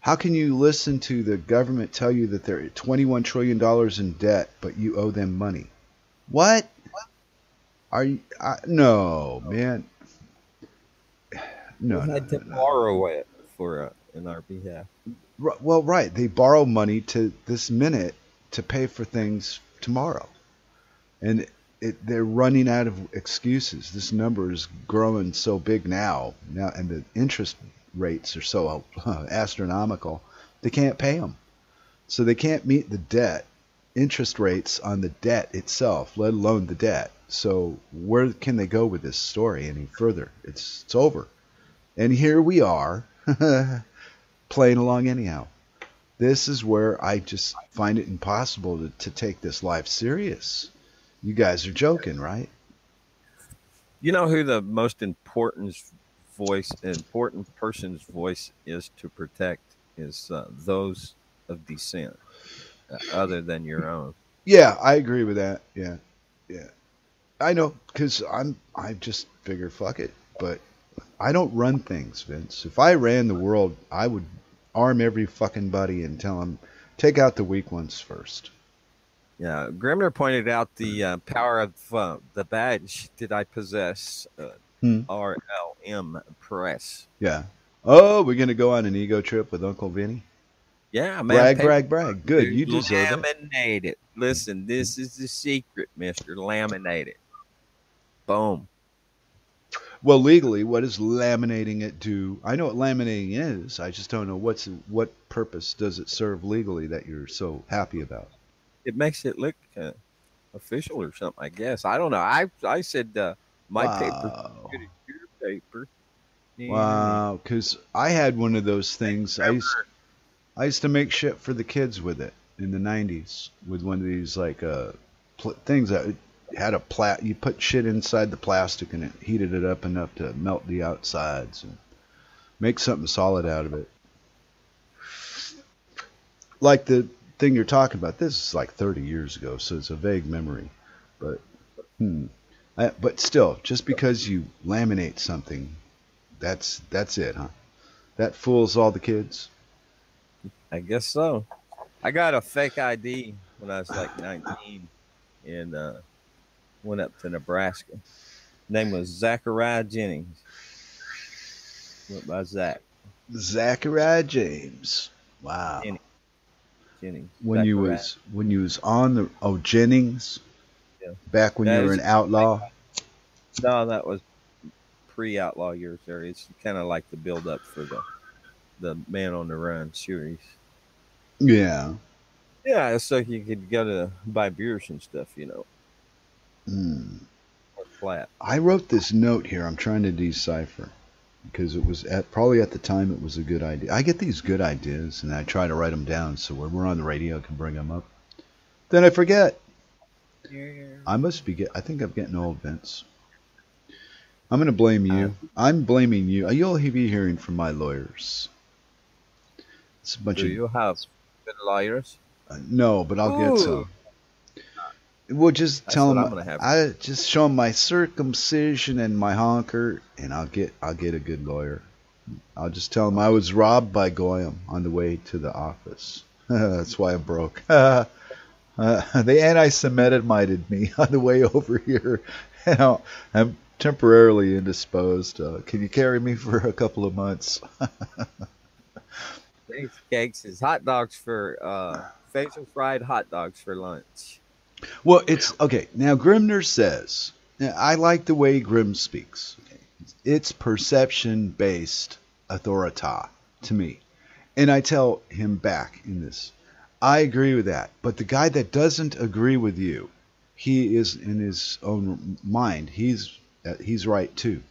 how can you listen to the government tell you that they're 21 trillion dollars in debt, but you owe them money? What? Are you? I, no, man. No, we had no, to no, borrow it for uh, in our behalf. Well, right. They borrow money to this minute to pay for things tomorrow, and it, they're running out of excuses. This number is growing so big now, now, and the interest rates are so astronomical. They can't pay them, so they can't meet the debt interest rates on the debt itself, let alone the debt. So where can they go with this story any further? It's it's over. And here we are, playing along anyhow. This is where I just find it impossible to, to take this life serious. You guys are joking, right? You know who the most important voice, important person's voice is to protect is uh, those of descent, other than your own. Yeah, I agree with that. Yeah, yeah. I know because I'm. I just figure fuck it, but I don't run things, Vince. If I ran the world, I would arm every fucking buddy and tell them take out the weak ones first. Yeah, Grimnir pointed out the uh, power of uh, the badge that I possess, uh, Hmm. RLM Press. Yeah. Oh, we're gonna go on an ego trip with Uncle Vinny. Yeah, man. Brag, paper- brag, brag. Good, you deserve it. Laminate it. Listen, this is the secret, Mister. Laminate it. Boom. Well, legally, what does laminating it do? I know what laminating is. I just don't know what's what purpose does it serve legally that you're so happy about. It makes it look uh, official or something. I guess. I don't know. I I said uh, my paper Wow. as your paper. Wow, because I had one of those things. I used, I used to make shit for the kids with it in the '90s with one of these like uh pl- things that had a plat. You put shit inside the plastic and it heated it up enough to melt the outsides and make something solid out of it. Like the thing you're talking about. This is like 30 years ago, so it's a vague memory. But hmm. I, but still, just because you laminate something, that's that's it, huh? That fools all the kids. I guess so. I got a fake ID when I was like 19 and uh, went up to Nebraska. Name was Zachariah Jennings. Went by Zach Zachariah James. Wow. Jennings. Jennings. When you was when you was on the oh Jennings. Yeah. Back when That you were an outlaw. No, that was pre-outlaw years. There, it's kind of like the build-up for the the Man on the Run series. Yeah. Yeah, so you could go to buy beers and stuff, you know, Hmm. or flat. I wrote this note here. I'm trying to decipher because it was at probably at the time it was a good idea. I get these good ideas and I try to write them down so when we're on the radio I can bring them up. Then I forget. I must be get. I think I'm getting old, Vince. I'm going to blame you. I'm blaming you. You'll be hearing from my lawyers. It's a bunch Do of you have good lawyers? uh, no, but I'll get Ooh. some. We'll just That's tell what them. I'm gonna have. I just show them my circumcision and my honker, and I'll get I'll get a good lawyer. I'll just tell them I was robbed by goyim on the way to the office. That's why I'm broke. uh, they anti-Semitic me on the way over here. You know, I'm temporarily indisposed. Uh, can you carry me for a couple of months? Thanks, is hot dogs for uh facial fried hot dogs for lunch. Well, it's okay. Now Grimnir says, I like the way Grim speaks. Okay. It's perception based authorita to me. And I tell him back in this. I agree with that. But the guy that doesn't agree with you, he is in his own mind. He's uh, he's right too.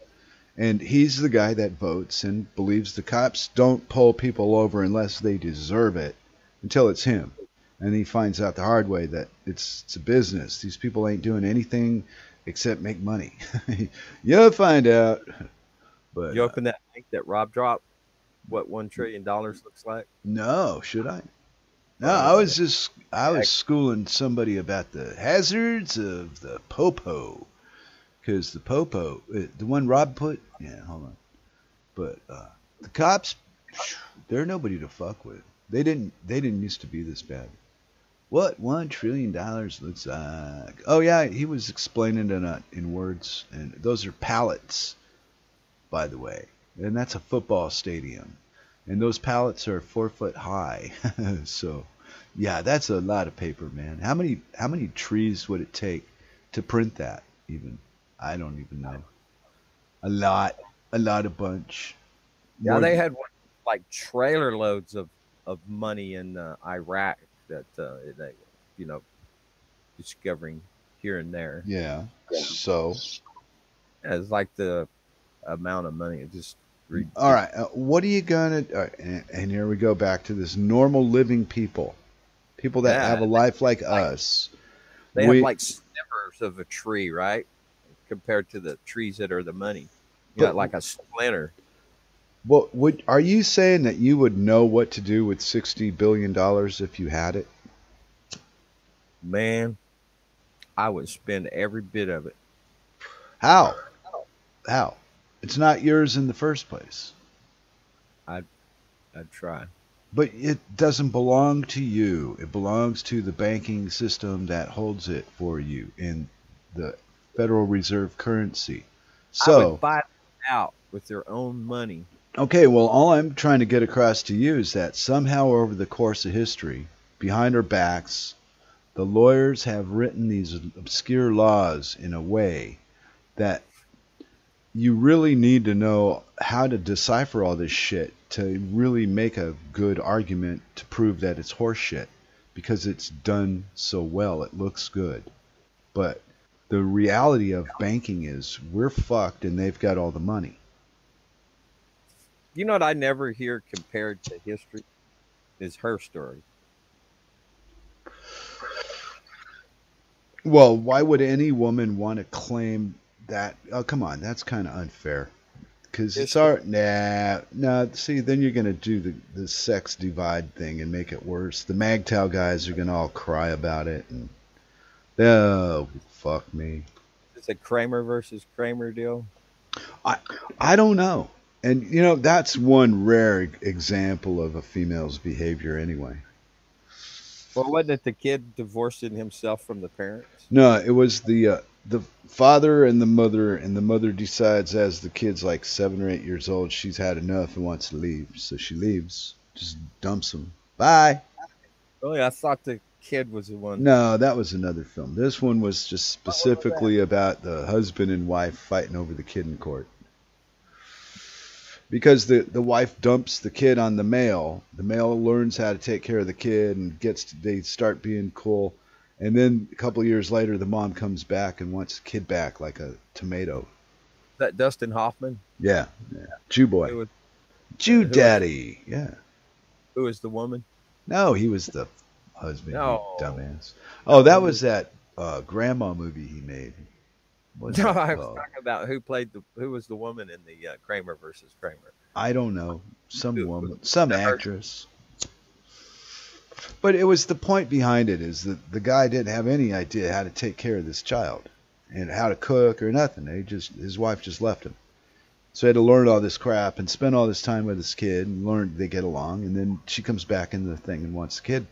And he's the guy that votes and believes the cops don't pull people over unless they deserve it until it's him and he finds out the hard way that it's it's a business. These people ain't doing anything except make money. You'll find out. But You uh, open that link that Rob dropped. What one trillion dollars looks like? no, should I? No, I was just I was schooling somebody about the hazards of the popo, because the popo, uh, the one Rob put, yeah, hold on, but uh, the cops, they're nobody to fuck with. They didn't they didn't used to be this bad. What one trillion dollars looks like? Oh yeah, he was explaining it uh, in words, and those are pallets, by the way, and that's a football stadium, and those pallets are four foot high. so, yeah, that's a lot of paper, man. How many how many trees would it take to print that? Even I don't even know. A lot, a lot of bunch. Yeah, More they had one, like trailer loads of of money in uh, Iraq that uh, they, you know, discovering here and there. Yeah. So Yeah, it's like the amount of money. It just All right, uh, what are you gonna? Uh, and, and here we go back to this normal living people, people that Yeah, have a life like us. They We- have like slivers of a tree, right? Compared to the trees that are the money. You But- like a splinter. What would are you saying that you would know what to do with sixty billion dollars if you had it? Man, I would spend every bit of it. How? How? It's not yours in the first place. I'd try. But it doesn't belong to you. It belongs to the banking system that holds it for you in the Federal Reserve currency. So, buy out with their own money. okay, well, all I'm trying to get across to you is that somehow over the course of history, behind our backs, the lawyers have written these obscure laws in a way that you really need to know how to decipher all this shit to really make a good argument to prove that it's horseshit because it's done so well. It looks good. But the reality of banking is we're fucked and they've got all the money. You know what I never hear compared to history is her story. Well, why would any woman want to claim that? Oh, come on, that's kind of unfair. Because it's our nah, nah. See, then you're gonna do the the sex divide thing and make it worse. The MGTOW guys are gonna all cry about it and oh fuck me. It's a Kramer versus Kramer deal. I I don't know. And you know that's one rare example of a female's behavior anyway. Well, wasn't it the kid divorcing himself from the parents? No, it was the uh, the father and the mother, and the mother decides as the kid's like seven or eight years old, she's had enough and wants to leave, so she leaves, just dumps him. Bye. Really, I thought the kid was the one. No, that was another film. This one was just specifically about the husband and wife fighting over the kid in court. Because the, the wife dumps the kid on the male, the male learns how to take care of the kid and gets to, they start being cool, and then a couple of years later, the mom comes back and wants the kid back like a tomato. That Dustin Hoffman, Yeah, yeah. Jew boy, was, Jew who- daddy. Yeah. who was the woman? No, he was the husband. No. dumbass. Oh, that was that uh, grandma movie he made. What's No, I was talking about who played the who was the woman in the uh, Kramer versus Kramer. I don't know. Some Who- woman, some actress. But it was the point behind it is that the guy didn't have any idea how to take care of this child and how to cook or nothing. He just his wife just left him. So he had to learn all this crap and spend all this time with his kid and learn they get along and then she comes back in the thing and wants the kid.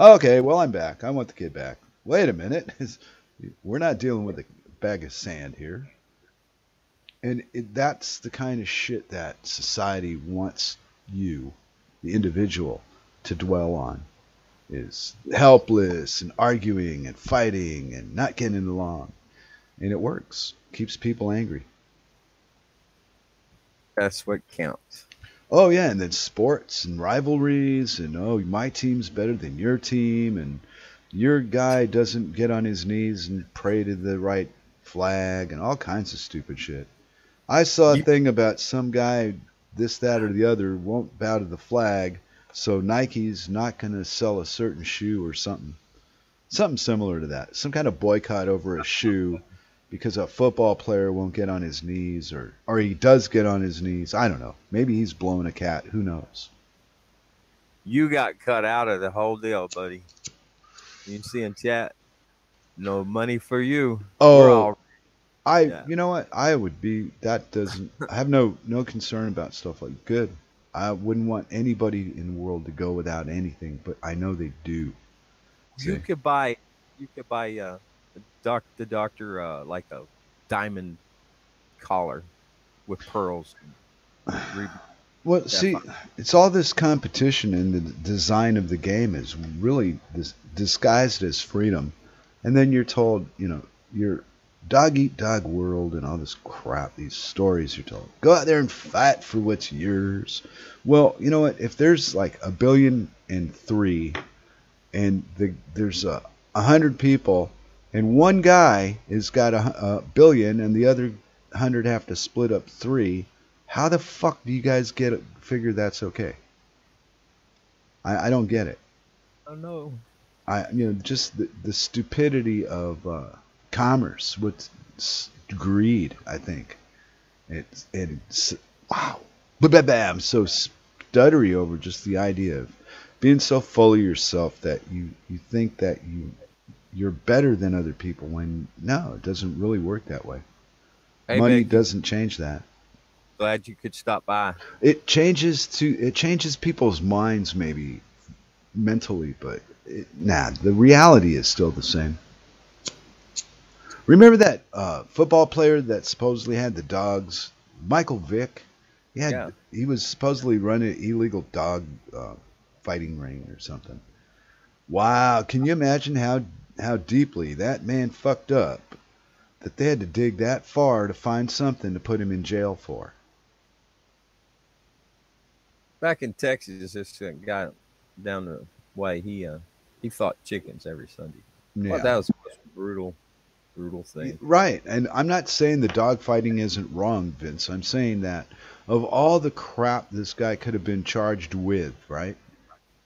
Okay, well I'm back. I want the kid back. Wait a minute. We're not dealing with a bag of sand here. And it, that's the kind of shit that society wants you, the individual, to dwell on. Is helpless and arguing and fighting and not getting along. And it works. Keeps people angry. That's what counts. Oh yeah, and then sports and rivalries and oh my team's better than your team and your guy doesn't get on his knees and pray to the right flag and all kinds of stupid shit. I saw a thing about some guy this that or the other won't bow to the flag, so Nike's not going to sell a certain shoe or something. Something similar to that. Some kind of boycott over a shoe because a football player won't get on his knees or or he does get on his knees. I don't know. Maybe he's blowing a cat. Who knows? You got cut out of the whole deal, buddy. You see in chat, no money for you. Oh, all- I yeah. you know what? I would be that doesn't I have no no concern about stuff like good. I wouldn't want anybody in the world to go without anything, but I know they do. you See? could buy, you could buy uh, doc, the doctor uh, like a diamond collar with pearls. Re- Well, see, it's all this competition and the design of the game is really dis- disguised as freedom, and then you're told, you know, you're dog eat dog world and all this crap. These stories you're told. Go out there and fight for what's yours. Well, you know what? If there's like a billion and three, and the, there's a, a hundred people, and one guy has got a, a billion, and the other hundred have to split up three How the fuck do you guys get it, figure that's okay? I, I don't get it. Oh no. I you know just the, the stupidity of uh, commerce with greed. I think it's it's wow. But I'm so stuttery over just the idea of being so full of yourself that you you think that you you're better than other people when no, it doesn't really work that way. Hey, Money Big, doesn't change that. glad you could stop by. It changes to it changes people's minds maybe mentally, but it, nah, the reality is still the same. Remember that uh, football player that supposedly had the dogs, Michael Vick? He had Yeah. he was supposedly running an illegal dog uh, fighting ring or something. Wow, can you imagine how how deeply that man fucked up that they had to dig that far to find something to put him in jail for? Back in Texas, this guy down the way, he uh, he fought chickens every Sunday. Yeah. Well, that was the most brutal, brutal thing. Right, and I'm not saying the dogfighting isn't wrong, Vince. I'm saying that of all the crap this guy could have been charged with, right?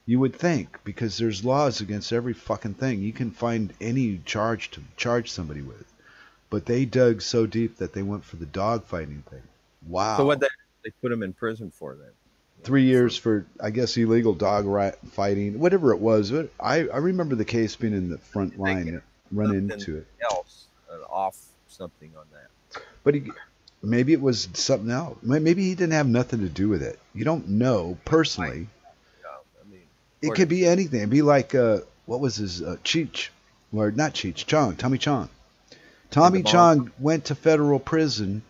You would think because there's laws against every fucking thing. You can find any charge to charge somebody with, but they dug so deep that they went for the dog fighting thing. Wow. So what they they put him in prison for then? Three years for, I guess, illegal dog fighting, whatever it was. But I, I remember the case being in the front line, run into it. Else off something on that. But he, maybe it was something else. Maybe he didn't have nothing to do with it. You don't know personally. No, I mean, It could be anything. It'd be like uh, what was his uh, Cheech, or not Cheech, Chong, Tommy Chong. Tommy. Chong went to federal prison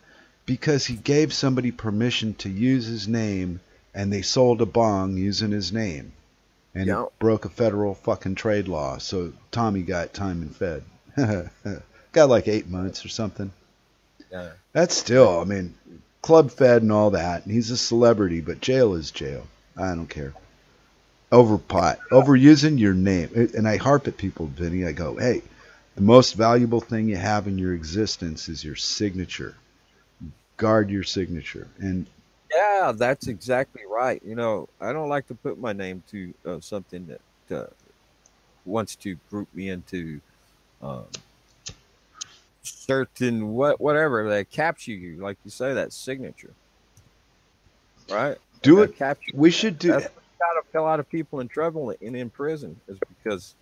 because he gave somebody permission to use his name, and they sold a bong using his name, and Yeah. it broke a federal fucking trade law. So Tommy got time in fed. got like eight months or something. yeah. That's still, I mean, club fed and all that. And he's a celebrity, but jail is jail. I don't care. Over pot, overusing your name, and I harp at people, Vinny. I go, hey, the most valuable thing you have in your existence is your signature. Guard your signature, and Yeah, that's exactly right. You know, I don't like to put my name to uh, something that uh, wants to group me into um, certain what whatever they capture you, like you say, that signature, right? do it. Capture. We should do. That's a lot of people in trouble and in prison is because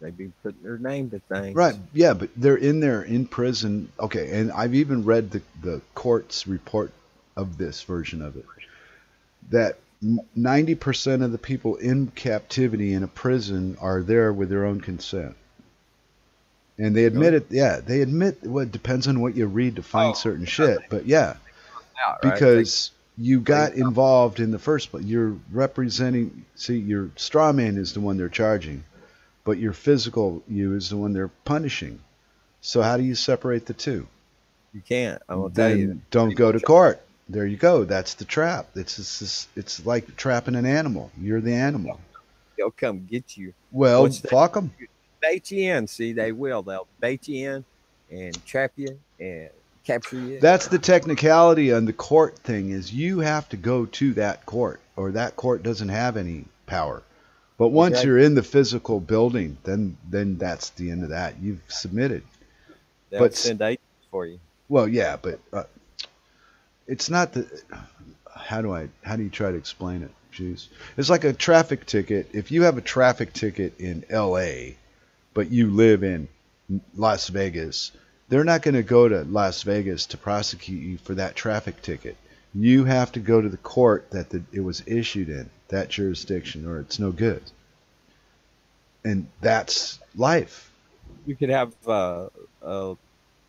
they be putting their name to things. Right. Yeah, but they're in there in prison. Okay, and I've even read the the court's report of this version of it. That ninety percent of the people in captivity in a prison are there with their own consent. And they admit it. Yeah, they admit. Well, it depends on what you read to find Oh, certain shit. But yeah, Out, right? because you got involved in the first place. You're representing. See, your straw man is the one they're charging, but your physical you is the one they're punishing. So how do you separate the two? you can't. Gonna tell Then you. don't go to court. There you go. That's the trap. It's it's, it's, like trapping an animal. You're the animal. They'll come get you. Well, that? fuck them. bait you in. See, they will. They'll bait you in and trap you and capture you. That's the technicality on the court thing is you have to go to that court or that court doesn't have any power. But once Exactly. you're in the physical building, then then that's the end of that. You've submitted. They'll but- send agents for you. Well, yeah, but uh, it's not the. How do I? How do you try to explain it? Jeez, it's like a traffic ticket. If you have a traffic ticket in L.A., but you live in Las Vegas, they're not going to go to Las Vegas to prosecute you for that traffic ticket. You have to go to the court that the, it was issued in that jurisdiction, or it's no good. And that's life. You could have uh, a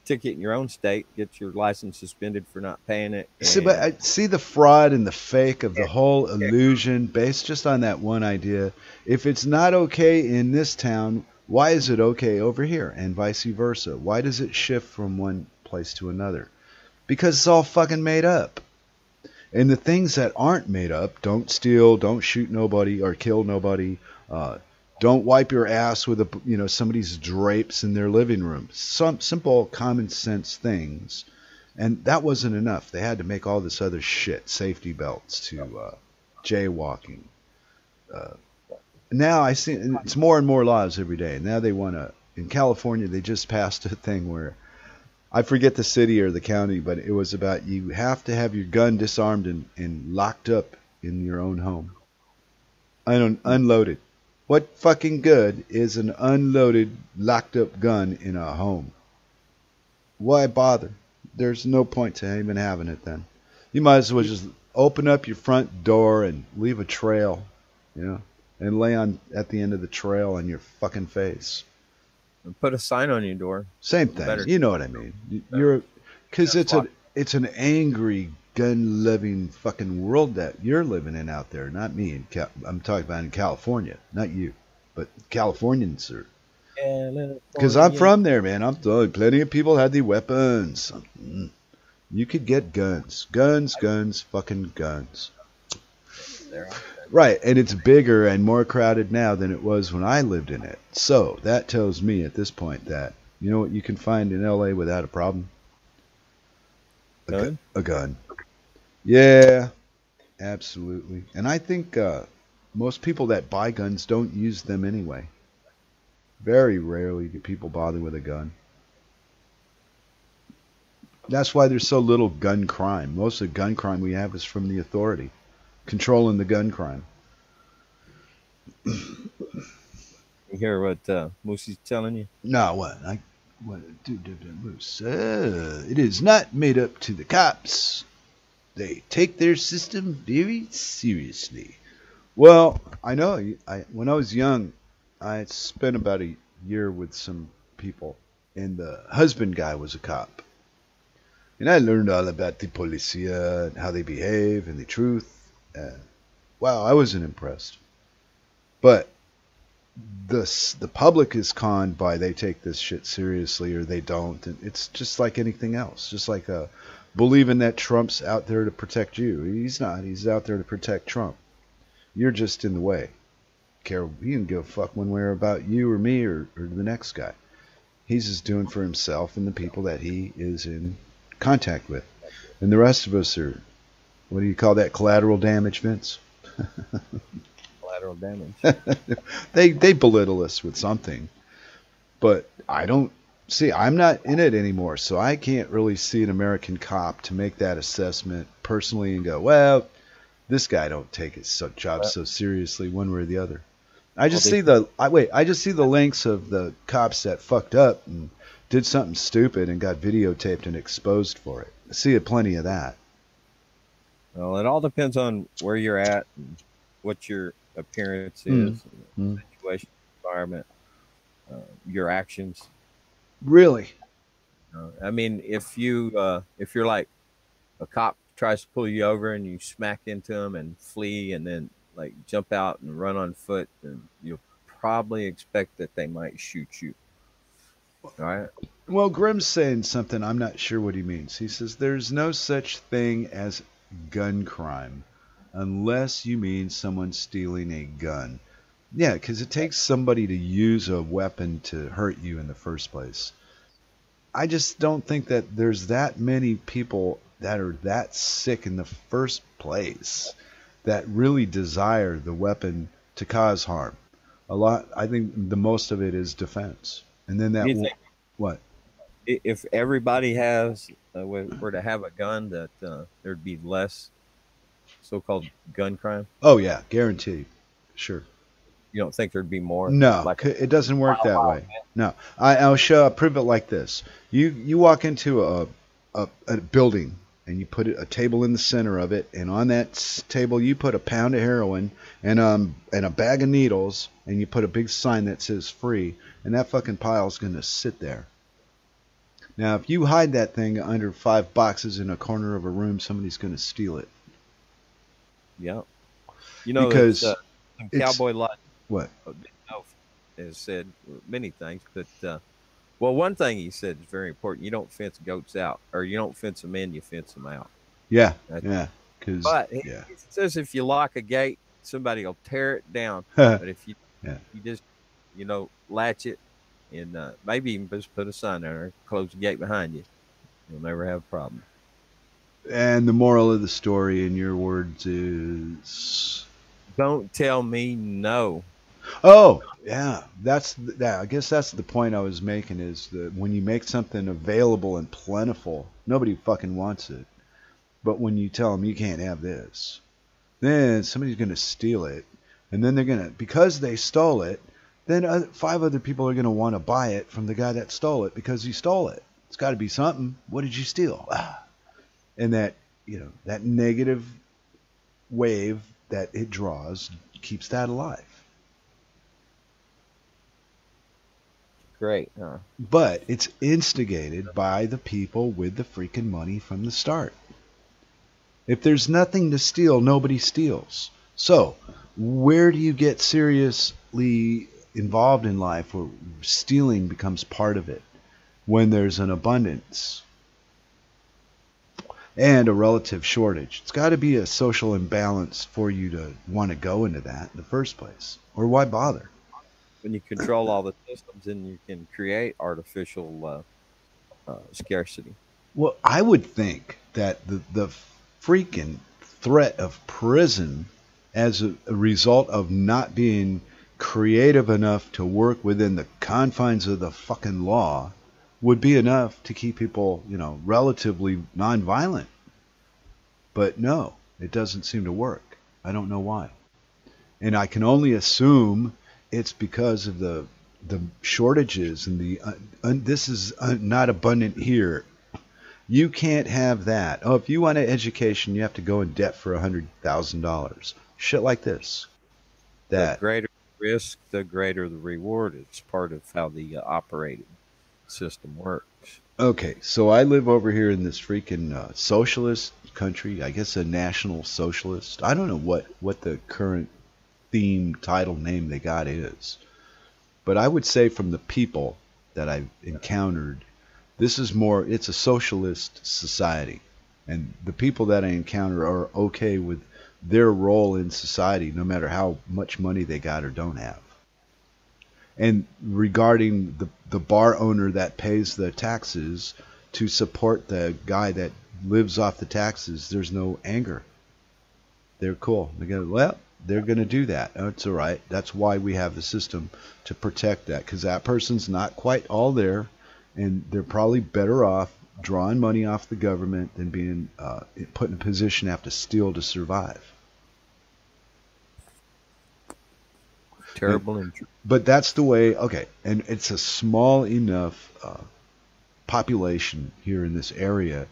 ticket in your own state, get your license suspended for not paying it. See, but I see the fraud and the fake of the whole illusion based just on that one idea. If it's not okay in this town, why is it okay over here, and vice versa? Why does it shift from one place to another? Because it's all fucking made up. And the things that aren't made up, don't steal, don't shoot nobody or kill nobody, uh, don't wipe your ass with a you know somebody's drapes in their living room. Some simple common sense things And that wasn't enough. They had to make all this other shit, safety belts to uh, jaywalking. Uh, now I see it's more and more laws every day. Now they want to. In California, they just passed a thing where I forget the city or the county, but it was about you have to have your gun disarmed and, and locked up in your own home. Un- unloaded. What fucking good is an unloaded, locked up gun in a home? Why bother? There's no point to even having it then. You might as well just open up your front door and leave a trail, you know, and lay on at the end of the trail on your fucking face. Put a sign on your door. Same thing. Better. You know what I mean? You- You're because it's a it's an angry gun loving fucking world that you're living in out there. Not me. In Cal- I'm talking about in California. Not you, but Californians are. Because I'm from there, man. I'm telling plenty of people had the weapons. Mm. You could get guns, guns, guns, fucking guns. there. Right, and it's bigger and more crowded now than it was when I lived in it. So that tells me at this point that you know what you can find in LA without a problem. A gu- Gun? A gun. Yeah, absolutely. And I think uh, most people that buy guns don't use them anyway. Very rarely do people bother with a gun. That's why there's so little gun crime. Most of the gun crime we have is from the authority controlling the gun crime. You hear what uh, Moosey's telling you? No, what? I what? Do, do, do, Moose. Uh, it is not made up to the cops. They take their system very seriously. Well, I know. I when I was young, I spent about a year with some people, and the husband guy was a cop. And I learned all about the policia and how they behave and the truth. Uh, wow, I wasn't impressed. But the the public is conned by they take this shit seriously or they don't, and it's just like anything else. Just like uh, believing that Trump's out there to protect you. He's not. He's out there to protect Trump. You're just in the way. Care he didn't give a fuck one way about you or me or, or the next guy. He's just doing for himself and the people that he is in contact with. And the rest of us are what do you call that? Collateral damage, Vince? Collateral damage. they they belittle us with something, but I don't see. I'm not in it anymore, so I can't really see an American cop to make that assessment personally and go, well, this guy don't take his so, job so seriously one way or the other. I just see the I wait. I just see the links of the cops that fucked up and did something stupid and got videotaped and exposed for it. I see plenty of that. Well, it all depends on where you're at and what your appearance Mm. is, Mm. the situation, environment, uh, your actions. Really? Uh, I mean, if you uh, if you're like a cop tries to pull you over and you smack into him and flee and then like jump out and run on foot, then you'll probably expect that they might shoot you. All right. Well, Grimm's saying something. I'm not sure what he means. He says there's no such thing as gun crime unless you mean someone stealing a gun. Yeah, because it takes somebody to use a weapon to hurt you in the first place. I just don't think that there's that many people that are that sick in the first place that really desire the weapon to cause harm. A lot, I think the most of it is defense. And then that what? If everybody has uh, were to have a gun, that uh, there'd be less so-called gun crime? Oh yeah, guaranteed. Sure. You don't think there'd be more? No, like c- it doesn't work that way. No, I, I'll show. I'll prove it like this. You you walk into a, a a building and you put a table in the center of it, and on that table you put a pound of heroin and um and a bag of needles, and you put a big sign that says free, and that fucking pile's gonna sit there. Now, if you hide that thing under five boxes in a corner of a room, somebody's gonna steal it. Yeah. You know, Because uh, cowboy lot What? has said many things, but uh, well, one thing he said is very important. You don't fence goats out, or you don't fence them in. You fence them out. Yeah, That's- yeah. Because But he, yeah. he says if you lock a gate, somebody will tear it down. But if you Yeah. you just you know latch it and uh, maybe even just put a sign there, close the gate behind you. You'll never have a problem. And the moral of the story, in your words, is Don't tell me no. Oh, yeah. That's that. I guess that's the point I was making is that when you make something available and plentiful, nobody fucking wants it. But when you tell them you can't have this, then somebody's going to steal it, and then they're going to because they stole it, then five other people are going to want to buy it from the guy that stole it because he stole it. It's got to be something. What did you steal? Ah. And that you know that negative wave that it draws keeps that alive. Great, huh? But it's instigated by the people with the freaking money from the start. If there's nothing to steal, nobody steals. So, where do you get seriously involved in life where stealing becomes part of it? When there's an abundance and a relative shortage. It's got to be a social imbalance for you to want to go into that in the first place. Or why bother? When you control all the systems, then you can create artificial uh, uh, scarcity. Well, I would think that the the freaking threat of prison as a, a result of not being creative enough to work within the confines of the fucking law would be enough to keep people, you know, relatively nonviolent. But no, it doesn't seem to work. I don't know why. And I can only assume it's because of the the shortages and the uh, un, this is uh, not abundant here. You can't have that. Oh, if you want an education, you have to go in debt for a hundred thousand dollars. Shit like this. That the greater risk, the greater the reward. It's part of how the uh, operating system works. Okay, so I live over here in this freaking uh, socialist country. I guess a national socialist. I don't know what what the current theme title name they got is. But I would say from the people that I've encountered, this is more, it's a socialist society. And the people that I encounter are okay with their role in society, no matter how much money they got or don't have. And regarding the, the bar owner that pays the taxes to support the guy that lives off the taxes, there's no anger. They're cool. They go, well, they're going to do that. Oh, That's all right. That's why we have the system to protect that because that person's not quite all there, and they're probably better off drawing money off the government than being uh, put in a position to have to steal to survive. Terrible. injury. but that's the way. Okay, and it's a small enough uh, population here in this area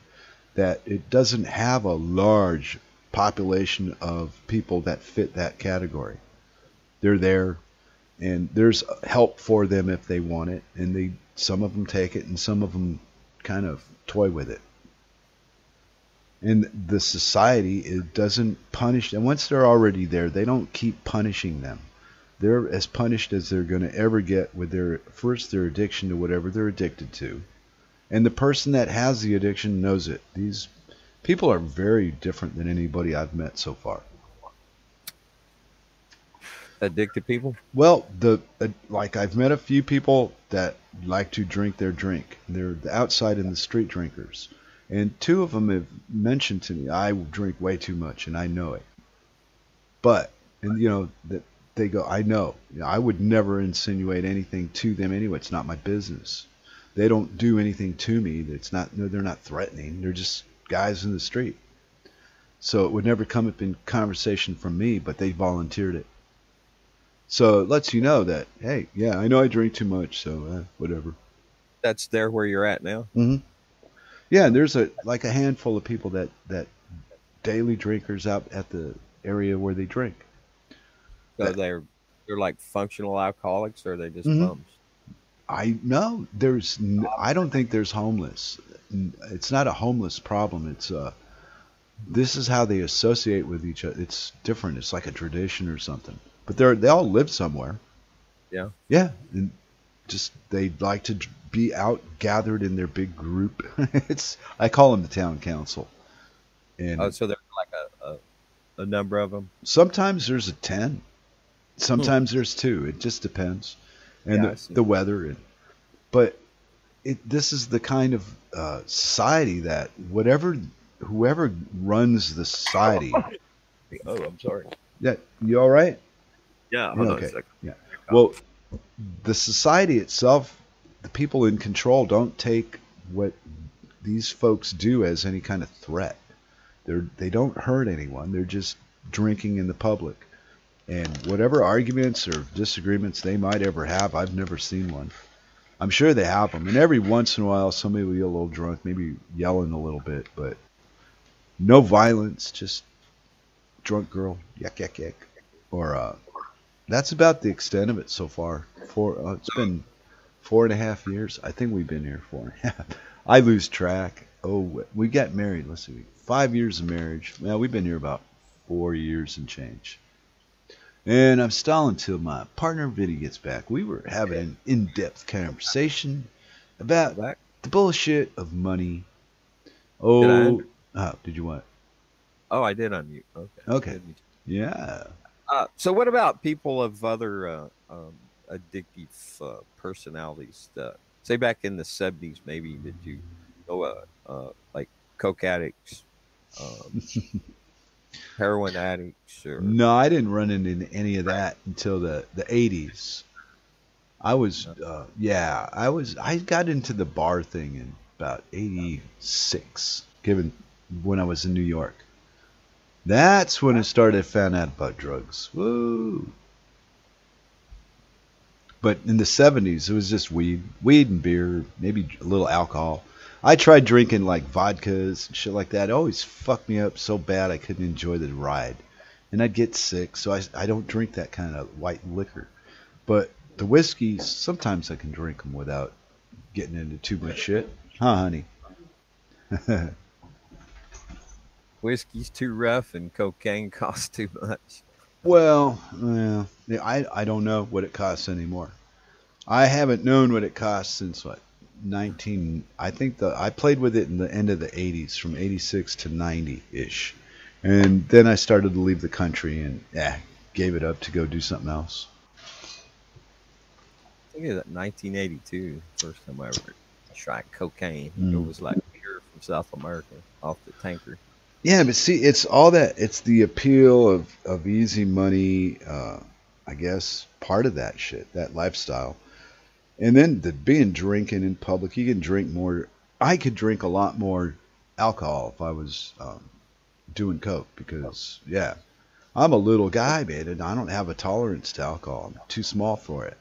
that it doesn't have a large population of people that fit that category. They're there, and there's help for them if they want it, and they some of them take it, and some of them kind of toy with it. And the society it doesn't punish them once they're already there. They don't keep punishing them. They're as punished as they're going to ever get with their first their addiction to whatever they're addicted to, and the person that has the addiction knows it. These people are very different than anybody I've met so far. Addicted people? Well, the uh, like I've met a few people that like to drink their drink. They're the outside and the street drinkers, and two of them have mentioned to me, "I drink way too much, and I know it." But and you know that they go, "I know." You know, I would never insinuate anything to them anyway. It's not my business. They don't do anything to me. It's not. No, they're not threatening. They're just guys in the street. So it would never come up in conversation from me, but they volunteered it. So it lets you know that, hey, yeah, I know I drink too much, so uh, whatever. That's there where you're at now. Mm-hmm. Yeah, and there's a like a handful of people that that daily drinkers out at the area where they drink. So that, they're they're like functional alcoholics, or are they just mm-hmm. bums? I no, there's I don't think there's homeless it's not a homeless problem. It's uh, this is how they associate with each other. It's different. It's like a tradition or something. But they're they all live somewhere. Yeah. Yeah, and just they like to be out gathered in their big group. it's I call them the town council. And oh, so there's like a, a, a number of them. Sometimes there's a ten. Sometimes hmm. there's two. It just depends, and yeah, the, the weather. And, but it this is the kind of uh, society that whatever whoever runs the society. Oh, I'm sorry. Yeah, you all right? Yeah. hold okay. Yeah. Well, the society itself, the people in control don't take what these folks do as any kind of threat. They're they don't hurt anyone. They're just drinking in the public. And whatever arguments or disagreements they might ever have, I've never seen one. I'm sure they have them. And every once in a while, somebody will get a little drunk, maybe yelling a little bit, but no violence, just drunk girl, yak, yak, yak. Or, uh, that's about the extent of it so far. For uh, It's been four and a half years. I think we've been here four and a half. I lose track. Oh, we got married. Let's see, five years of marriage. Well, we've been here about four years and change. And I'm stalling till my partner Vinny gets back. We were having an in-depth conversation about the bullshit of money. Oh, did, oh, did you what? Oh, I did unmute. Okay. Okay. Yeah. Uh, so, what about people of other uh, um, addictive uh, personalities? say back in the '70s, maybe did you know, uh, uh, like coke addicts, um, heroin addicts? Or... No, I didn't run into any of that until the the 80s. I was, uh, yeah, I was. I got into the bar thing in about '86, given when I was in New York. That's when I started found out about drugs. Woo! But in the 70s, it was just weed, weed and beer, maybe a little alcohol. I tried drinking like vodkas and shit like that. It always fucked me up so bad I couldn't enjoy the ride. And I'd get sick, so I, I don't drink that kind of white liquor. But the whiskeys, sometimes I can drink them without getting into too much shit. Huh, honey? Whiskey's too rough and cocaine costs too much. Well, well, I I don't know what it costs anymore. I haven't known what it costs since what 19 I think the I played with it in the end of the 80s from 86 to 90 ish. And then I started to leave the country and yeah, gave it up to go do something else. I think it was 1982 first time I ever tried cocaine. Mm. It was like beer from South America off the tanker. Yeah, but see, it's all that. It's the appeal of, of easy money, uh, I guess, part of that shit, that lifestyle. And then the being drinking in public, you can drink more. I could drink a lot more alcohol if I was um, doing coke because yeah, I'm a little guy, man, and I don't have a tolerance to alcohol. I'm too small for it.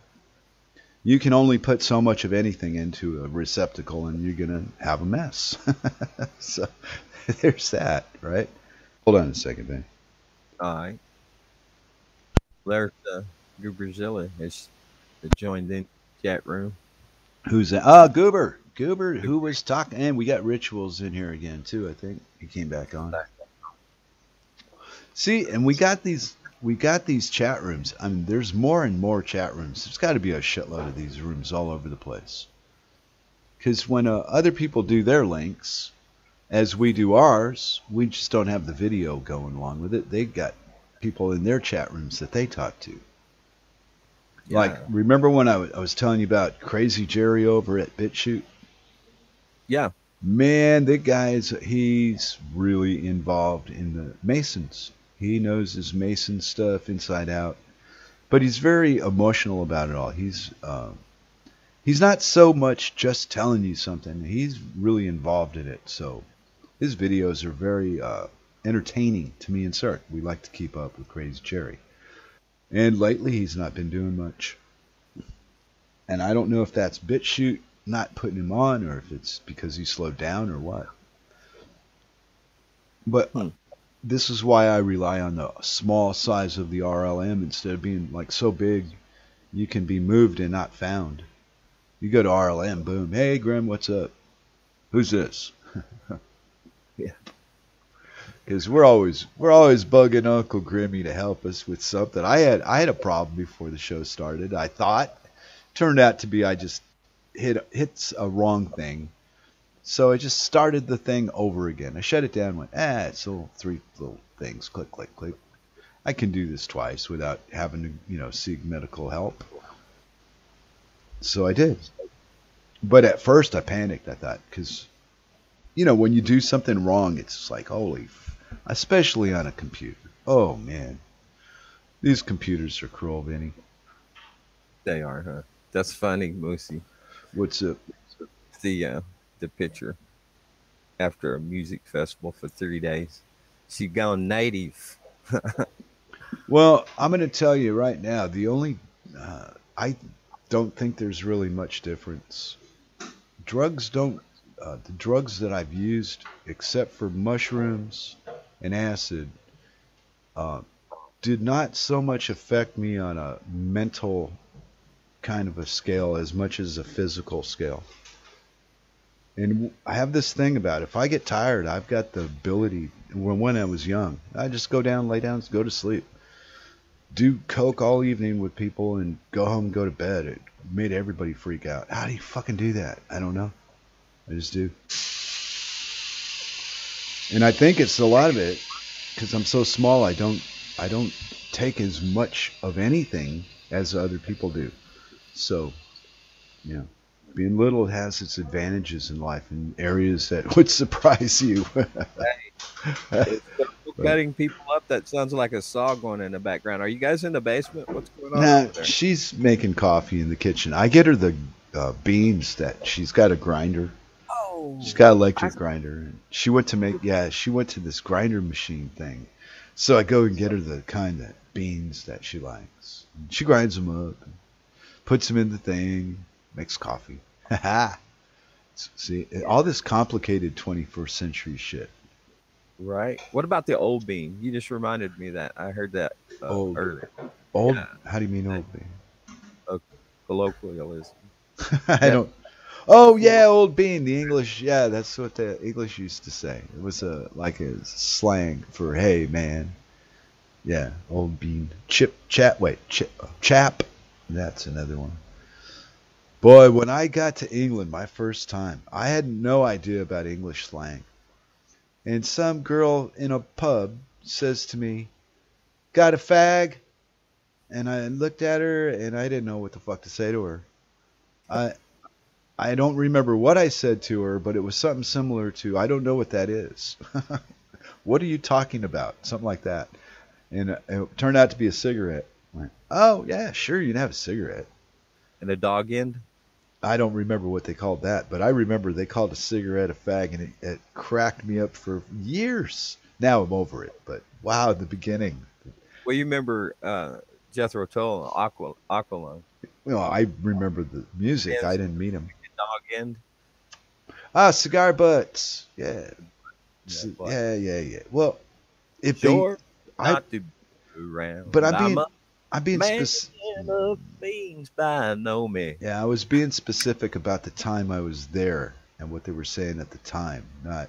You can only put so much of anything into a receptacle, and you're gonna have a mess. so there's that, right? Hold on a second, man. All right. There's uh, Gooberzilla has joined in chat room. Who's that? Ah, Goober. Goober, who was talking? And we got rituals in here again too. I think he came back on. See, and we got these. We got these chat rooms. I mean, there's more and more chat rooms. There's got to be a shitload of these rooms all over the place. Because when uh, other people do their links, as we do ours, we just don't have the video going along with it. They've got people in their chat rooms that they talk to. Yeah. Like, remember when I, w- I was telling you about Crazy Jerry over at BitChute? Yeah. Man, that guy's he's really involved in the Masons. He knows his Mason stuff inside out, but he's very emotional about it all. He's uh, he's not so much just telling you something. He's really involved in it. So his videos are very uh, entertaining to me and Sark. We like to keep up with Crazy Jerry. And lately, he's not been doing much. And I don't know if that's BitChute not putting him on or if it's because he slowed down or what. But hmm. This is why I rely on the small size of the RLM instead of being like so big you can be moved and not found. You go to RLM, boom, hey Grim, what's up? Who's this? yeah because we're always we're always bugging Uncle Grimmy to help us with something. I had I had a problem before the show started. I thought turned out to be I just hit hits a wrong thing, so I just started the thing over again. I shut it down. Went ah, it's little three little things. Click click click. I can do this twice without having to you know seek medical help. So I did. But at first, I panicked. I thought because, you know, when you do something wrong, it's like holy, f- especially on a computer. Oh man, these computers are cruel, Vinny. They are, huh? That's funny, Moosey. What's up? The uh, the picture after a music festival for three days. She gone native. Well, I'm going to tell you right now. The only uh, I don't think there's really much difference. Drugs don't. Uh, the drugs that I've used, except for mushrooms and acid, uh, did not so much affect me on a mental kind of a scale as much as a physical scale. And I have this thing about if I get tired, I've got the ability. When I was young, I just go down, lay down, go to sleep. Do coke all evening with people and go home, go to bed. It made everybody freak out. How do you fucking do that? I don't know. I just do. And I think it's a lot of it because I'm so small. I don't I don't take as much of anything as other people do. So, yeah, being little has its advantages in life in areas that would surprise you. It's cutting people up. That sounds like a saw going in the background. Are you guys in the basement? What's going on nah, she's making coffee in the kitchen. I get her the uh, beans that she's got a grinder. Oh, She's got an electric grinder. She went to make yeah, she went to this grinder machine thing. So I go and get her the kind that beans that she likes. She grinds them up, puts them in the thing, makes coffee. See, all this complicated 21st century shit. right. What about the old bean? You just reminded me that. I heard that uh, Old. earlier. Old, Yeah. how do you mean old bean? A Colloquialism. I don't. Oh yeah, old bean. The English, yeah, that's what the English used to say. It was a like a slang for hey man. Yeah, old bean. Chip, chat. Wait, chip, chap. That's another one. Boy, when I got to England my first time, I had no idea about English slang. And some girl in a pub says to me, "Got a fag?" And I looked at her and I didn't know what the fuck to say to her. I I don't remember what I said to her, but it was something similar to I don't know what that is. what are you talking about? Something like that. And it- turned out to be a cigarette. I went, oh yeah, sure, you can have a cigarette. And a dog end. I don't remember what they called that, but I remember they called a cigarette a fag, and it, it cracked me up for years. Now I'm over it, but wow, the beginning. Well, you remember uh, Jethro Tull, Aqua, Aqualung, Well, I remember the music. I didn't meet him. dog end. Ah, cigar butts. Yeah. Yeah, but- Yeah, yeah, yeah. Well, if Sure, they, I, not to be around. But I'm being- I'm being man spec- of beans by no me. Yeah, I was being specific about the time I was there and what they were saying at the time, not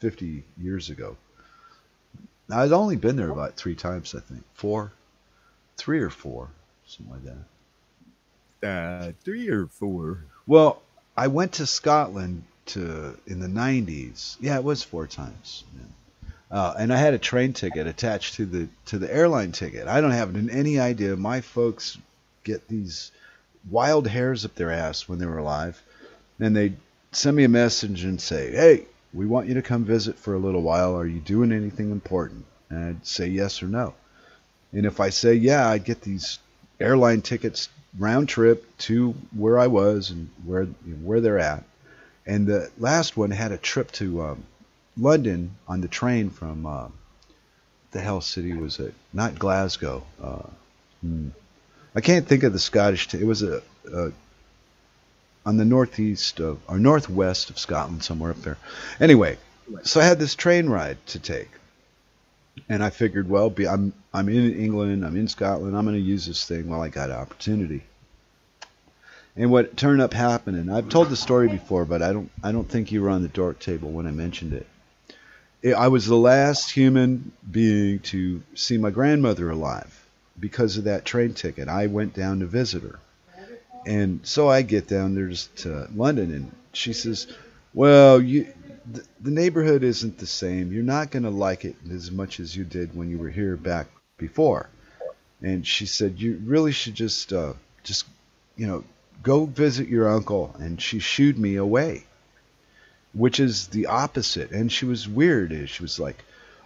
50 years ago. I'd only been there about three times, I think. Four? Three or four, something like that. Uh, three or four. Well, I went to Scotland to in the 90s. Yeah, it was four times. Yeah. Uh, and I had a train ticket attached to the to the airline ticket. I don't have any idea. My folks get these wild hairs up their ass when they were alive, and they send me a message and say, "Hey, we want you to come visit for a little while. Are you doing anything important?" And I'd say yes or no. And if I say yeah, I'd get these airline tickets round trip to where I was and where you know, where they're at. And the last one had a trip to um, London on the train from uh, the hell city was it? Not Glasgow. Uh, hmm. I can't think of the Scottish. T- it was a, a on the northeast of or northwest of Scotland, somewhere up there. Anyway, so I had this train ride to take, and I figured, well, be, I'm I'm in England, I'm in Scotland, I'm going to use this thing while I got an opportunity. And what turned up happening, I've told the story before, but I don't I don't think you were on the dork table when I mentioned it. I- was the last human being to see my grandmother alive because of that train ticket. I went down to visit her. And so I get down there to London and she says, "Well, you the, the neighborhood isn't the same. You're not going to like it as much as you did when you were here back before." And she said, "You really should just uh just you know, go visit your uncle. And she shooed me away, which is the opposite. And she was weird. She was like,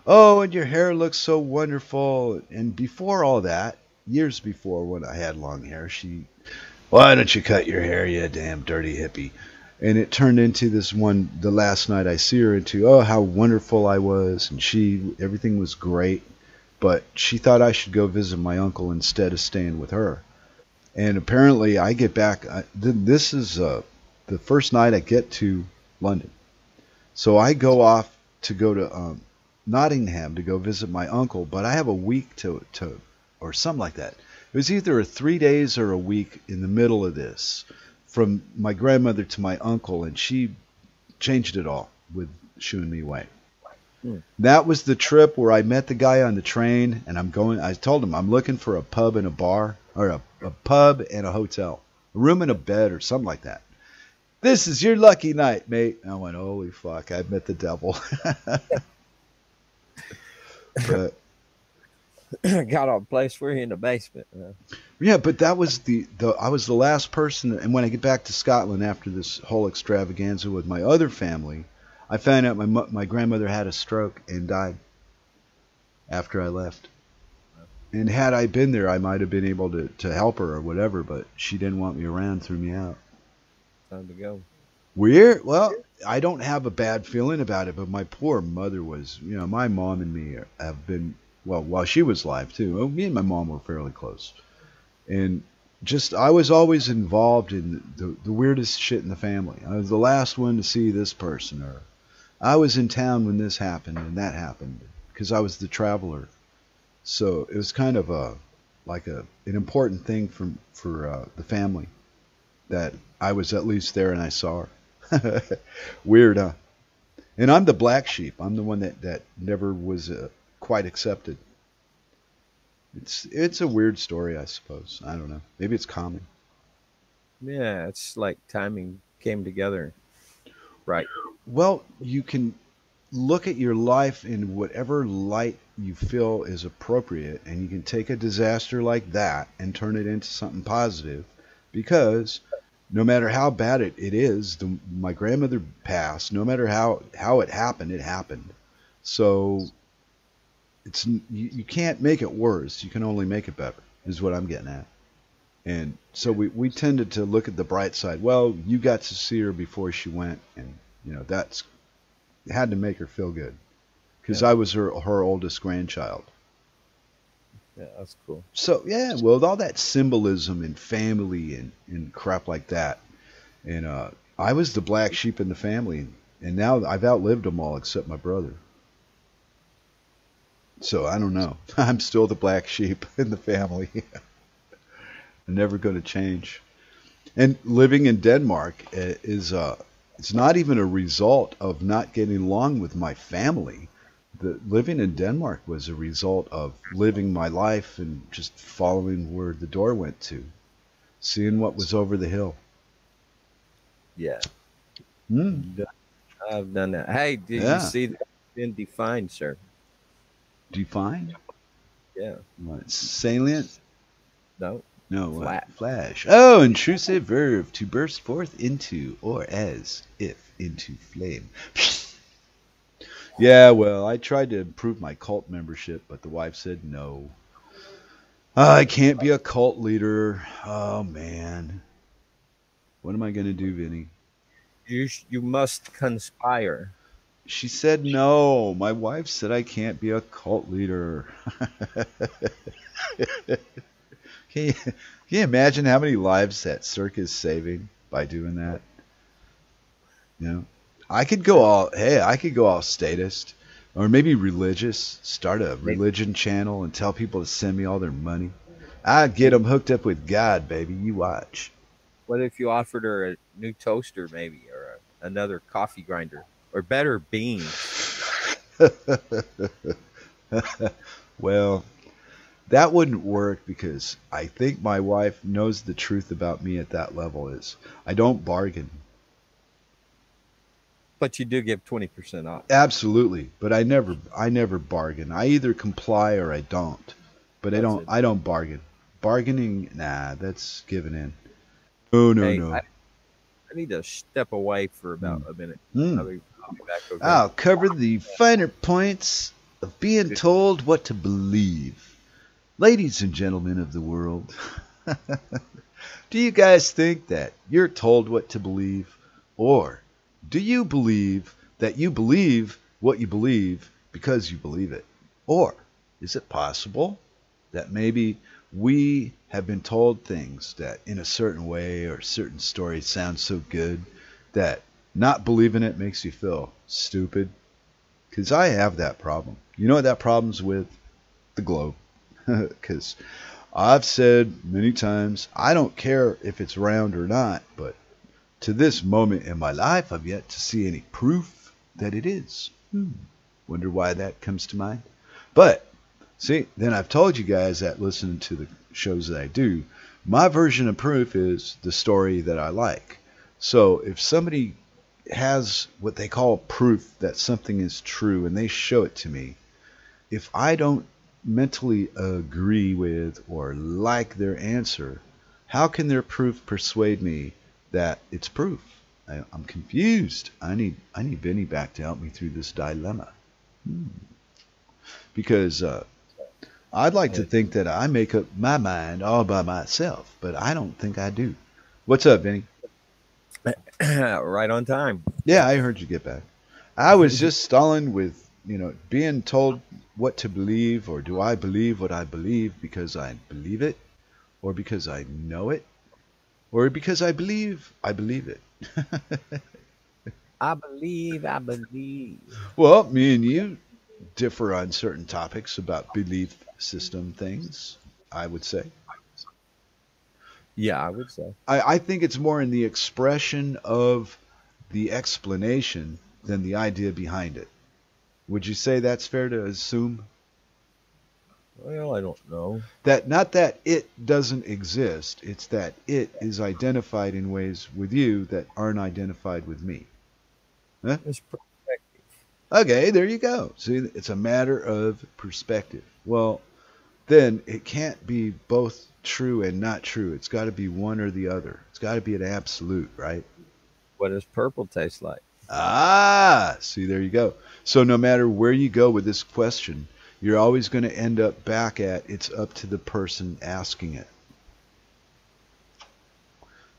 oh, and your hair looks so wonderful. And before all that, years before when I had long hair, she, why don't you cut your hair, you damn dirty hippie? And it turned into this one, the last night I see her into, oh, how wonderful I was. And she, everything was great. But she thought I should go visit my uncle instead of staying with her. And apparently I get back, I, this is uh, the first night I get to London. So I go off to go to um, Nottingham to go visit my uncle, but I have a week to, to or something like that. It was either a three days or a week in the middle of this, from my grandmother to my uncle, and she changed it all with shooing me away. Hmm. That was the trip where I met the guy on the train, and I'm going. I told him I'm looking for a pub and a bar, or a, a pub and a hotel, a room and a bed, or something like that. This is your lucky night, mate. And I went, holy fuck, I've met the devil. but got a place for you in the basement. Yeah, but that was the, the I was the last person, and when I get back to Scotland after this whole extravaganza with my other family, I found out my my grandmother had a stroke and died after I left. And had I been there, I might have been able to, to help her or whatever, but she didn't want me around, threw me out. Time to go. Weird. Well, I don't have a bad feeling about it, but my poor mother was, you know, my mom and me have been, well, while she was alive too. Me and my mom were fairly close. And just, I was always involved in the, the weirdest shit in the family. I was the last one to see this person, or I was in town when this happened and that happened, because I was the traveler. So it was kind of a, like a, an important thing for, for uh, the family that I was at least there and I saw her. Weird, huh? And I'm the black sheep. I'm the one that that never was uh, quite accepted. It's it's a weird story, I suppose. I don't know. Maybe it's common. Yeah, it's like timing came together. Right. Well, you can look at your life in whatever light you feel is appropriate, and you can take a disaster like that and turn it into something positive because no matter how bad it, it is, the, my grandmother passed. No matter how how it happened, it happened. So it's you, you can't make it worse. You can only make it better. Is what I'm getting at. And so we, we tended to look at the bright side. Well, you got to see her before she went, and you know that's had to make her feel good because yeah. I was her her oldest grandchild. Yeah, that's cool. So yeah, well, all that symbolism and family and, and crap like that, and uh, I was the black sheep in the family, and now I've outlived them all except my brother. So I don't know. I'm still the black sheep in the family. I'm never going to change. And living in Denmark uh, is uh, it's not even a result of not getting along with my family the living in Denmark was a result of living my life and just following where the door went to, seeing what was over the hill. Yeah. Mm. I've done that. Hey, did yeah. you see that been defined, sir? Defined? Yeah. What, salient? No. No, Flat. flash. Oh, intrusive verb to burst forth into or as if into flame. Yeah, well, I tried to improve my cult membership, but the wife said no. Ah, I can't be a cult leader. Oh man, what am I going to do, Vinny? You you must conspire. She said no. My wife said I can't be a cult leader. can, you, can you imagine how many lives that circus is saving by doing that? You know? I could go all hey, I could go all statist or maybe religious. Start a religion channel and tell people to send me all their money. I get them hooked up with God, baby. You watch. What if you offered her a new toaster, maybe, or a, another coffee grinder, or better beans? well, that wouldn't work because I think my wife knows the truth about me at that level is I don't bargain. But you do give twenty percent off. Absolutely, but I never, I never bargain. I either comply or I don't. But that's I don't, it. I don't bargain. Bargaining, nah, that's giving in. No, no, Hey, no. I, I need to step away for about a minute. Mm. I'll, be, I'll be back. Okay. I'll cover the finer points of being told what to believe. Ladies and gentlemen of the world, do you guys think that you're told what to believe? Or do you believe that you believe what you believe because you believe it? Or is it possible that maybe we have been told things that in a certain way or certain story sound so good that not believing it makes you feel stupid? Because I have that problem. You know what that problem's with? The globe. Because I've said many times, I don't care if it's round or not, but to this moment in my life, I've yet to see any proof that it is. Hmm. Wonder why that comes to mind. But, see, then I've told you guys that listening to the shows that I do, my version of proof is the story that I like. So if somebody has what they call proof that something is true and they show it to me, if I don't mentally agree with or like their answer, how can their proof persuade me that it's proof? I, I'm confused. I need I need Vinny back to help me through this dilemma. Hmm. Because uh, I'd like to think that I make up my mind all by myself, but I don't think I do. What's up, Vinny? right on time. Yeah, I heard you get back. I was just stalling with, you know, being told what to believe, or do I believe what I believe because I believe it, or because I know it, or because I believe I believe it. I believe, I believe. well, me and you differ on certain topics about belief system things, I would say. Yeah, I would say. I, I think it's more in the expression of the explanation than the idea behind it. Would you say that's fair to assume? Well, I don't know. That not that it doesn't exist, it's that it is identified in ways with you that aren't identified with me. It's perspective. Okay, there you go. See, it's a matter of perspective. Well, then it can't be both true and not true. It's got to be one or the other. It's got to be an absolute, right? What does purple taste like? Ah, see, there you go. So no matter where you go with this question, you're always going to end up back at it's up to the person asking it.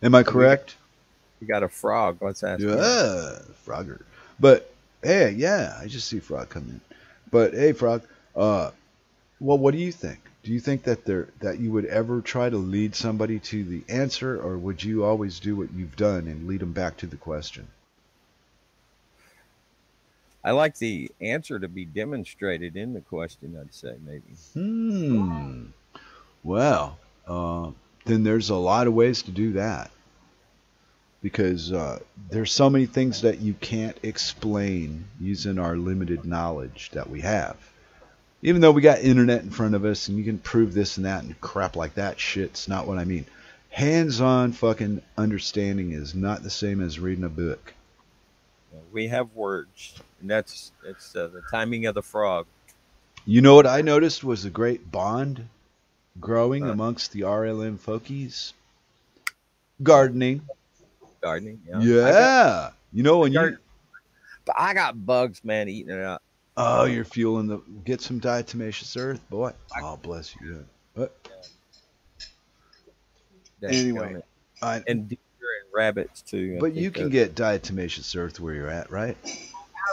Am I correct? You got a frog. What's that? Yeah, Frogger. But hey, yeah, I just see Frog come in. But hey, Frog. Uh, well, what do you think? Do you think that there that you would ever try to lead somebody to the answer, or would you always do what you've done and lead them back to the question? I like the answer to be demonstrated in the question. I'd say maybe. Hmm. Well, uh, then there's a lot of ways to do that. Because uh, there's so many things that you can't explain using our limited knowledge that we have. Even though we got internet in front of us and you can prove this and that and crap like that shit's not what I mean. Hands-on fucking understanding is not the same as reading a book. We have words, and that's that's uh, the timing of the frog. You know what I noticed was a great bond growing Huh. amongst the RLM folkies? Gardening. Gardening. Yeah. Yeah. Got- you know when you but I got bugs, man, eating it up. oh you're fueling the get some diatomaceous earth, boy. Oh bless you. Yeah. Anyway. I, and deer and rabbits too. I but you can that- get diatomaceous earth where you're at, right?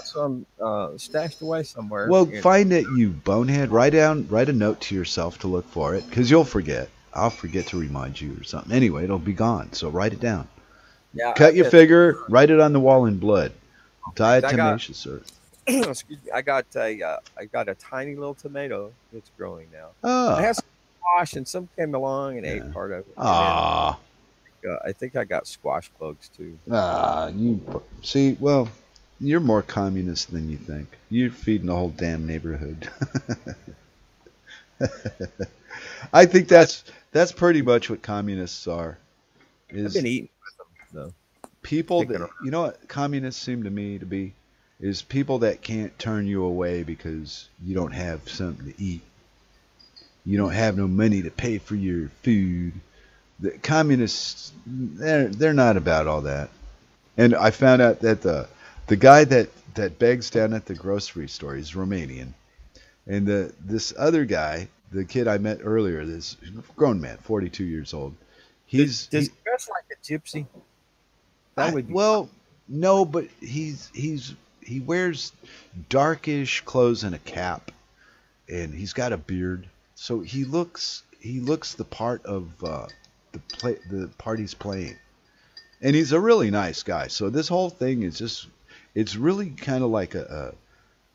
Some uh, stashed away somewhere. Well, find it, you bonehead. Write down, write a note to yourself to look for it, because you'll forget. I'll forget to remind you or something. Anyway, it'll be gone. So write it down. Yeah, Cut your finger. Write it on the wall in blood. got- Diatomaceous earth. Excuse me. I got a uh, I got a tiny little tomato that's growing now. I Oh. had some squash, and some came along and Yeah. ate part of it. Ah. uh, I think I got squash bugs too. Ah, you see, well, you're more communist than you think. You're feeding the whole damn neighborhood. I think that's that's pretty much what communists are. I've been eating with them people that you know what communists seem to me to be is people that can't turn you away because you don't have something to eat. You don't have no money to pay for your food, the communists they're they're not about all that. And I found out that the the guy that that begs down at the grocery store is Romanian, and the this other guy, the kid I met earlier, this grown man, 42 years old, he's does he- he dress like a gypsy? That I- would be well, no, but he's he's he wears darkish clothes and a cap, and he's got a beard, so he looks he looks the part of uh, the play the party's playing, and he's a really nice guy. So this whole thing is just it's really kind of like a,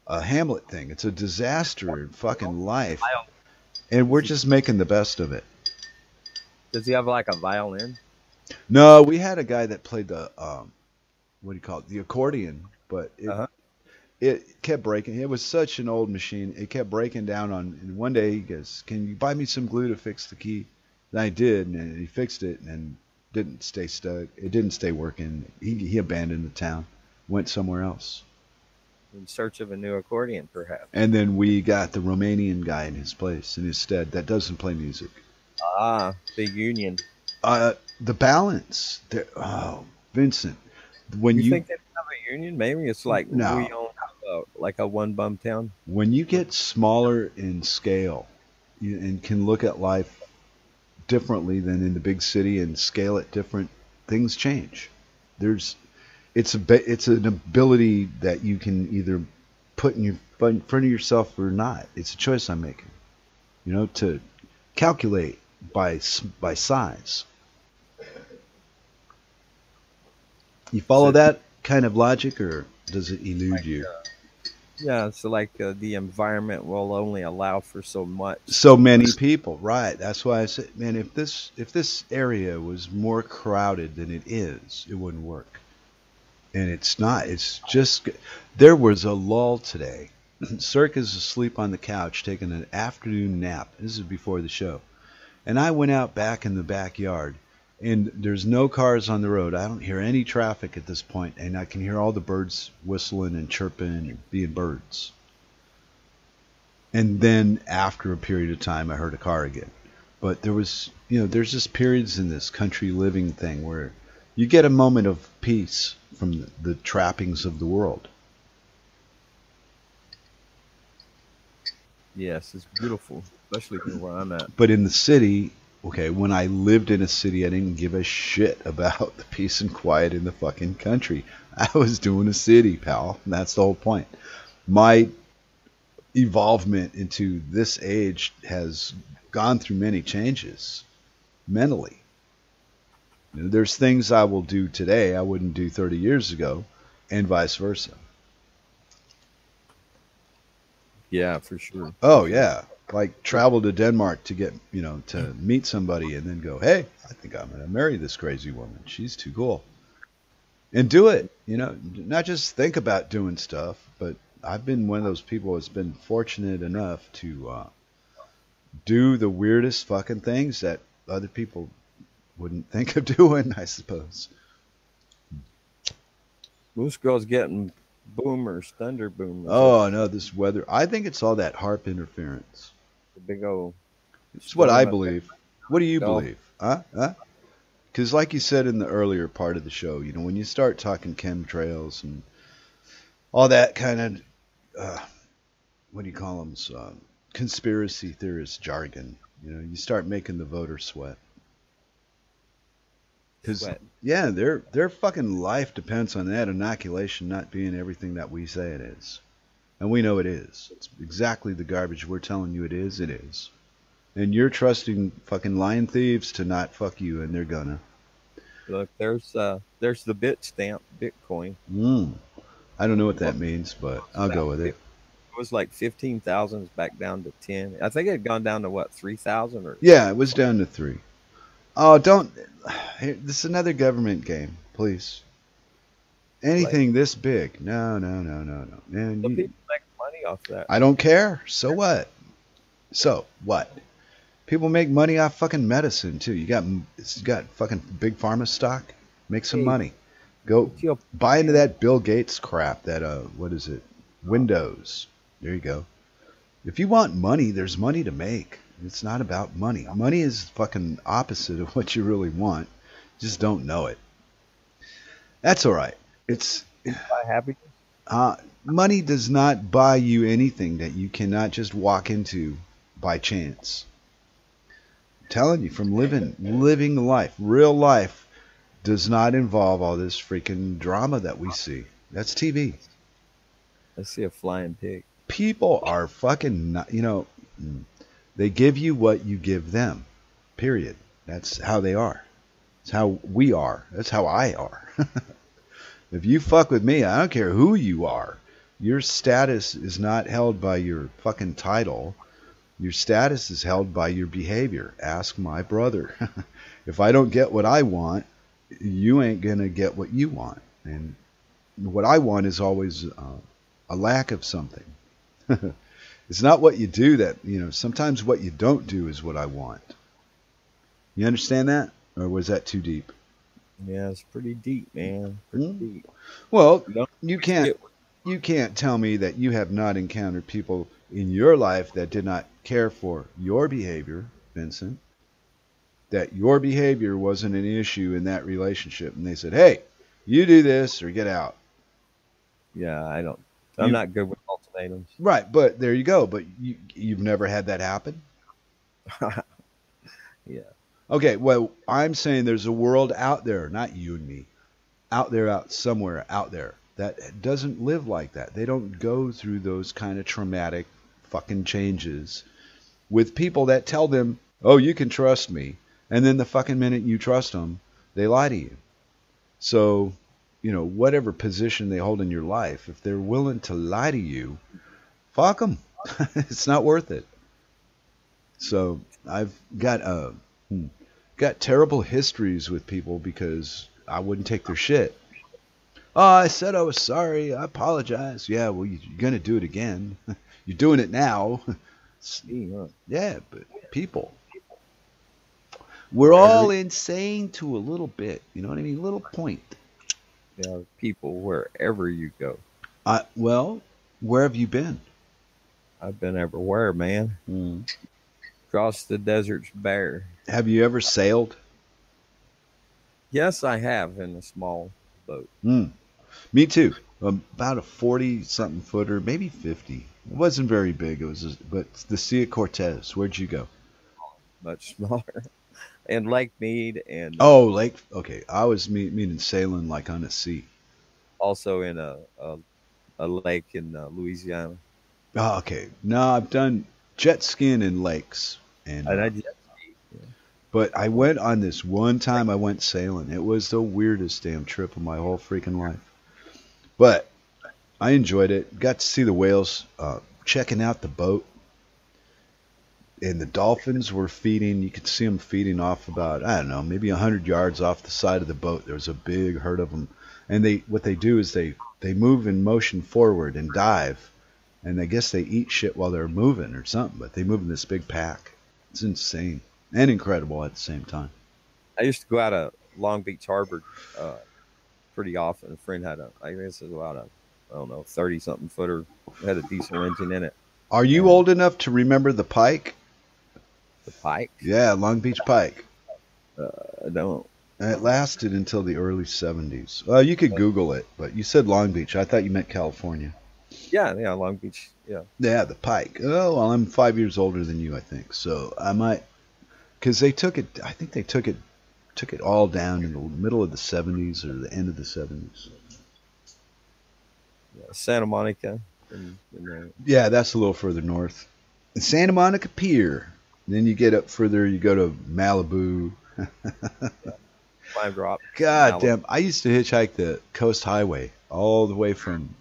a a Hamlet thing. It's a disaster in fucking life, and we're just making the best of it. Does he have like a violin? No, we had a guy that played the um, what do you call it, the accordion, but it, Uh-huh. it kept breaking. It was such an old machine. It kept breaking down on. And one day he goes, "Can you buy me some glue to fix the key?" And I did, and he fixed it, and didn't stay stuck. It didn't stay working. He he abandoned the town, went somewhere else, In search of a new accordion, perhaps. and then we got the Romanian guy in his place in his stead that doesn't play music. Ah, the union. Uh, the balance. There, oh, Vincent, when You, you think they have a union? Maybe it's like No. we own uh, like a one bum town. when you get smaller in scale you, and can look at life differently than in the big city and scale it different things change there's it's a it's an ability that you can either put in your in front of yourself or not. It's a choice i'm making. You know to calculate by by size. You follow that kind of logic or does it elude you? Yeah, so like uh, the environment will only allow for so much. so many people right. That's why i said man if this if this area was more crowded than it is it wouldn't work and it's not it's just there was a lull today. Cirque is asleep on the couch taking an afternoon nap. This is before the show. And i went out back in the backyard and there's no cars on the road. I don't hear any traffic at this point and i can hear all the birds whistling and chirping and being birds. And then after a period of time i heard a car again. But there was you know there's just periods in this country living thing where you get a moment of peace from the, the trappings of the world. Yes, it's beautiful, especially here where I'm at. but in the city okay when i lived in a city i didn't give a shit about the peace and quiet in the fucking country. I was doing a city pal. And that's the whole point. My evolvement into this age has gone through many changes mentally there's things i will do today i wouldn't do 30 years ago and vice versa Yeah, for sure. Oh yeah, like travel to Denmark to get you know to meet somebody and then go, hey, I think I'm gonna marry this crazy woman. She's too cool, and do it. You know, not just think about doing stuff, but I've been one of those people that's been fortunate enough to uh, do the weirdest fucking things that other people wouldn't think of doing. I suppose. Moose Girl's getting boomers, thunder boomers. Oh no, this weather. I think it's all that harp interference. the big old. It's what I believe. What do you No. believe? Huh? Huh? Because, like you said in the earlier part of the show, you know, when you start talking chemtrails and all that kind of, uh, what do you call them? Um, conspiracy theorist jargon. You know, you start making the voter sweat. Because yeah, their their fucking life depends on that inoculation not being everything that we say it is, and we know it is. It's exactly the garbage we're telling you it is. It is. And you're trusting fucking lying thieves to not fuck you, and they're gonna. Look, there's uh, there's the Bitstamp Bitcoin. Mm. I don't know what that means, but I'll go with it. It was like fifteen thousand, back down to ten. I think it had gone down to what three thousand or Yeah, it was down to three. Oh, don't. Here, this is another government game, please. Anything this big? No, no, no, no, no. Man, you, people make money off that. I don't care. So what? So what? People make money off fucking medicine too. You got it's got fucking big pharma stock. Make some Hey. money. Go buy into that Bill Gates crap. That uh, what is it? Windows. There you go. If you want money, there's money to make. It's not about money. Money is fucking opposite of what you really want. Just don't know it. That's all right. It's By happiness. uh, money does not buy you anything that you cannot just walk into by chance. I'm telling you from living living life, real life does not involve all this freaking drama that we see. That's TV. I see a flying pig. People are fucking not, you know, mm, they give you what you give them. Period. That's how they are. It's how we are. That's how I are. if you fuck with me, I don't care who you are. Your status is not held by your fucking title. Your status is held by your behavior. Ask my brother. if I don't get what I want, you ain't gonna get what you want. And what I want is always uh, a lack of something. it's not what you do that, you know, sometimes what you don't do is what I want. You understand that? Or was that too deep? Yeah, it's pretty deep, man. Pretty Hmm? deep. Well, You you can't you can't tell me that you have not encountered people in your life that did not care for your behavior, Vincent. That your behavior wasn't an issue in that relationship, and they said, "Hey, you do this or get out." yeah, I don't. I'm You- not good with Right, but there you go. But you you've never had that happen. Yeah. Okay, well, I'm saying there's a world out there, not you and me, out there, out somewhere out there that doesn't live like that. They don't go through those kind of traumatic fucking changes with people that tell them, "Oh, you can trust me," and then the fucking minute you trust them, they lie to you. So, you know, whatever position they hold in your life, if they're willing to lie to you, fuck them. it's not worth it. So I've got uh, hmm, got terrible histories with people because I wouldn't take their shit. Oh, I said I was sorry. I apologize. Yeah, well, you- you're gonna do it again. You're doing it now. Yeah, but people, we're all insane to a little bit. You know what I mean? Little point. There are people wherever you go. Uh, well, where have you been? I've been everywhere, man. Across the desert's bare. Have you ever sailed? Yes, I have in a small boat. Hmm. Me too. About a forty-something footer, maybe fifty. It wasn't very big. It was, just, but the Sea of Cortez. Where'd you go? much smaller. and Lake Mead, and Oh, Lake. Okay, I was me- meaning sailing like on a sea. also in a a, a lake in uh, Louisiana. Oh, okay. No, I've done jet skiing in lakes, and And I just but I went on this one time. I went sailing. It was the weirdest damn trip of my whole freaking life. But I enjoyed it. Got to see the whales, uh, checking out the boat, and the dolphins were feeding. You could see them feeding off about I don't know, maybe a hundred yards off the side of the boat. There was a big herd of them, and they what they do is they they move in motion forward and dive, and I guess they eat shit while they're moving or something. But they move in this big pack. It's insane and incredible at the same time. I used to go out of Long Beach Harbor uh, pretty often. A friend had a I guess it was about a I don't know thirty something footer had a diesel engine in it. Are you old enough to remember the Pike? The Pike. Yeah, Long Beach Pike. I don't. And it lasted until the early 70s. Well, you could Google it, but you said Long Beach. I thought you meant California. Yeah, yeah, Long Beach. Yeah. Yeah, the Pike. Oh, well, I'm five years older than you, I think. So I might, because they took it. I think they took it, took it all down in the middle of the 70s or the end of the 70s. yeah. Santa Monica. Uh, Yeah, that's a little further north. Santa Monica Pier. Then you get up further, you go to Malibu. Lime Drop. God Malibu. damn! I used to hitchhike the Coast Highway all the way from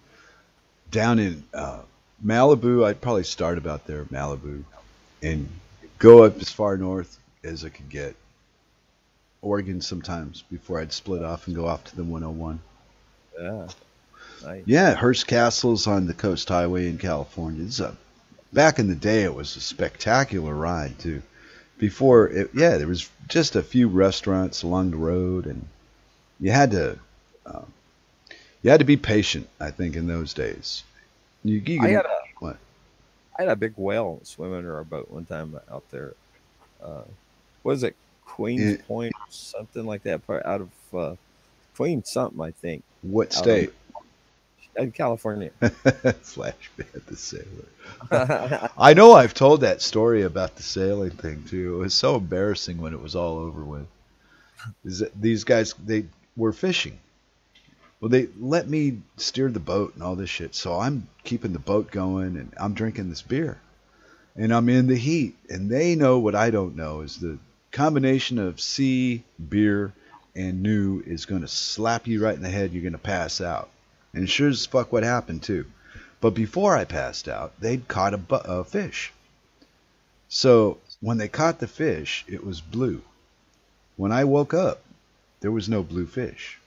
down in uh, Malibu. I'd probably start about there, Malibu, and go up as far north as I could get. Oregon sometimes before I'd split off and go off to the 101. Yeah. Nice. Yeah, Hearst Castle's on the Coast Highway in California. It's a, back in the day, it was a spectacular ride too. Before, it, yeah, there was just a few restaurants along the road, and you had to, uh, you had to be patient. I think in those days, you, you I had a what? I had a big whale swim under our boat one time out there. Uh, what is it? Queens It- Point, something like that. Part out of uh, Queen something, I think, What state? In California. Flashback the sailor. I know I've told that story about the sailing thing too. It was so embarrassing when it was all over with. Is that these guys they were fishing. Well, they let me steer the boat and all this shit. So I'm keeping the boat going and I'm drinking this beer. And I'm in the heat and they know what I don't know is the combination of sea, beer, and new is going to slap you right in the head. You're going to pass out. And sure as fuck what happened too. But before I passed out, they'd caught a, bu- a fish. So when they caught the fish, it was blue. When I woke up, there was no blue fish.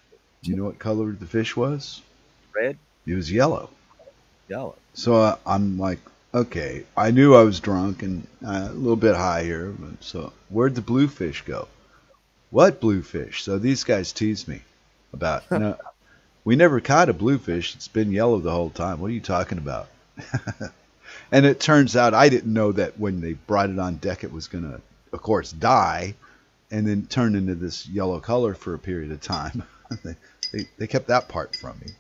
Do you know what color the fish was? Red, It was yellow. yellow. So uh, I'm like, okay, I knew I was drunk and uh, a little bit high here. but- So where'd the blue fish go? What blue fish? So these guys tease me about, you know, we never caught a bluefish. It's been yellow the whole time. What are you talking about? and it turns out I didn't know that when they brought it on deck, it was going to, of course, die and then turn into this yellow color for a period of time. they, they, they kept that part from me.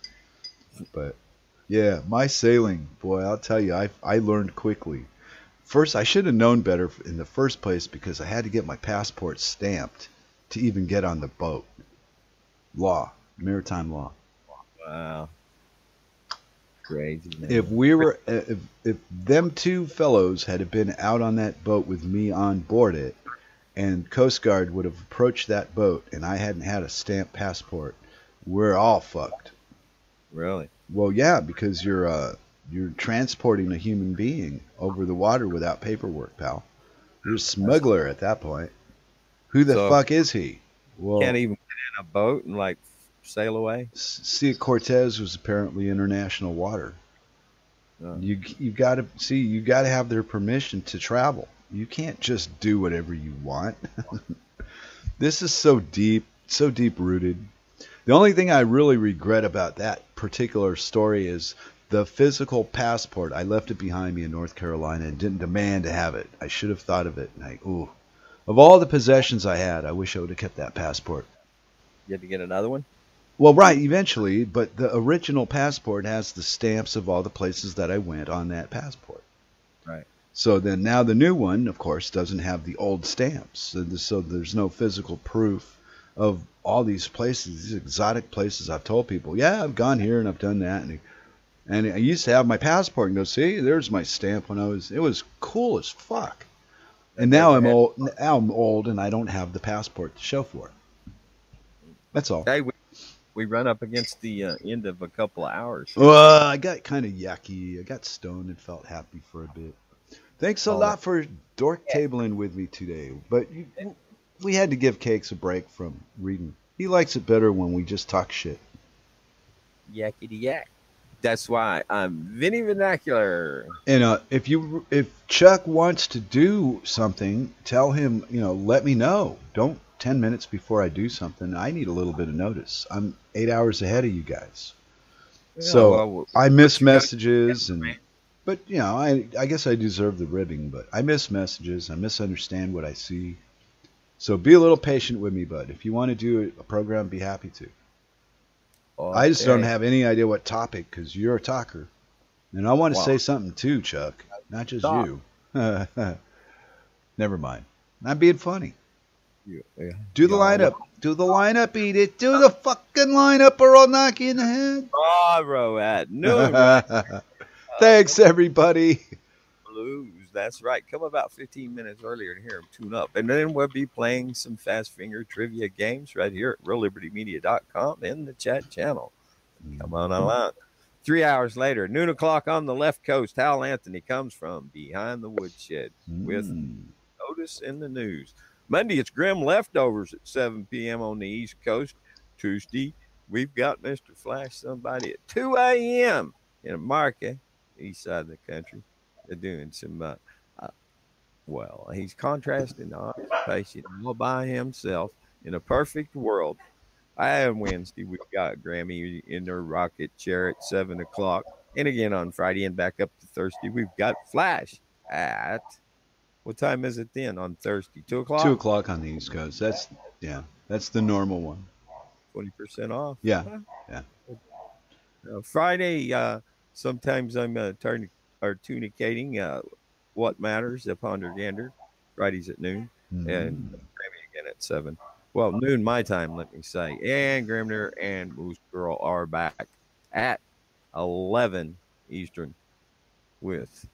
But yeah, my sailing, boy, I'll tell you, I I learned quickly. First, I should have known better in the first place because I had to get my passport stamped to even get on the boat. Law, maritime law. Wow. Crazy. Man. If we were, if if them two fellows had been out on that boat with me on board it, and Coast Guard would have approached that boat, and I hadn't had a stamped passport, we're all fucked. really? Well, yeah, because you're uh, you're transporting a human being over the water without paperwork, pal. You're a smuggler at that point. Who the So- fuck is he? Well, Can't even get in a boat and like sail away. See, Cortez was apparently international water. Oh. You you got to see, you got to have their permission to travel. You can't just do whatever you want. this is so deep, so deep rooted. The only thing I really regret about that particular story is the physical passport. I left it behind me in North Carolina and didn't demand to have it. I should have thought of it. And I, ooh, of all the possessions I had, I wish I would have kept that passport. You had to get another one. Well, right, eventually, but the original passport has the stamps of all the places that I went on that passport. Right. So then now the new one, of course, doesn't have the old stamps. So So there's no physical proof of all these places, these exotic places I've told people, yeah, I've gone here and I've done that. And, and I used to have my passport and go, see, there's my stamp when I was, it was cool as fuck. And now I'm old, now I'm old and I don't have the passport to show for it. That's all. We, we run up against the uh, end of a couple of hours. Well, I got kind of yucky. I got stoned and felt happy for a bit. Thanks a Oh, lot for dork tabling with me today. But you, we had to give Cakes a break from reading. He likes it better when we just talk shit. Yakety yak. That's why I'm Vinny Vernacular. And uh, if you if Chuck wants to do something, tell him you know let me know. Don't ten minutes before I do something. I need a little bit of notice. I'm eight hours ahead of you guys. So well, I miss messages and but you know I I guess I deserve the ribbing, but I miss messages. I misunderstand what I see. So be a little patient with me, bud. If you want to do a program, be happy to. I just don't have any idea what topic because you're a talker, and I want to Wow. say something too, Chuck. Not just Stop. you. Never mind. I'm being funny. Yeah. Do the lineup. Do the lineup. Eat it. Do the fucking lineup, or I'll knock you in the head. Bravo at New England Thanks, everybody. Blues. That's right. Come about 15 minutes earlier to hear them tune up. And then we'll be playing some fast finger trivia games right here at reallibertymedia.com in the chat channel. Come on out. Three hours later, noon o'clock on the left coast, Hal Anthony comes from behind the woodshed with Mm. notice in the news. Monday, it's Grim Leftovers at 7 p.m. on the East Coast. Tuesday, we've got Mr. Flash somebody at 2 a.m. in Marca, east side of the country. They're doing some, uh, uh, well, he's contrasting the occupation all by himself in a perfect world. And Wednesday, we've got Grammy in her rocket chair at 7 o'clock. And again on Friday and back up to Thursday, we've got Flash at what time is it then on Thursday? Two o'clock. Two o'clock on the East Coast. That's yeah. That's the normal one. Twenty percent off. Yeah. Yeah. Uh, Friday, uh, sometimes I'm uh, turn or tunicating uh, what matters at Ponder Gander. Fridays at noon Mhm. and Grammy again at seven. Well, noon my time, let me say. And Grimnir and Moose Girl are back at eleven Eastern with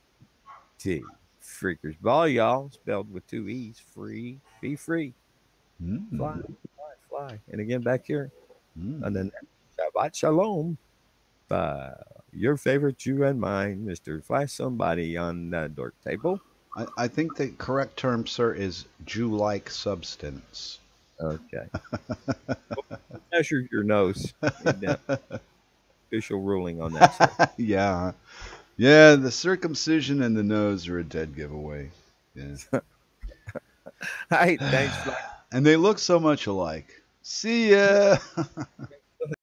T. Freakers Ball, y'all, spelled with two E's. Free, be free, Mm. fly, fly, fly. And again, back here, Mm. and then Shabbat Shalom by your favorite Jew and mine, Mr. Flash Somebody on the dork table. I, I think the correct term, sir, is Jew-like substance. Okay. Measure your nose. Official ruling on that. yeah. Yeah, the circumcision and the nose are a dead giveaway. Yeah. All right. Thanks. And they look so much alike. See ya.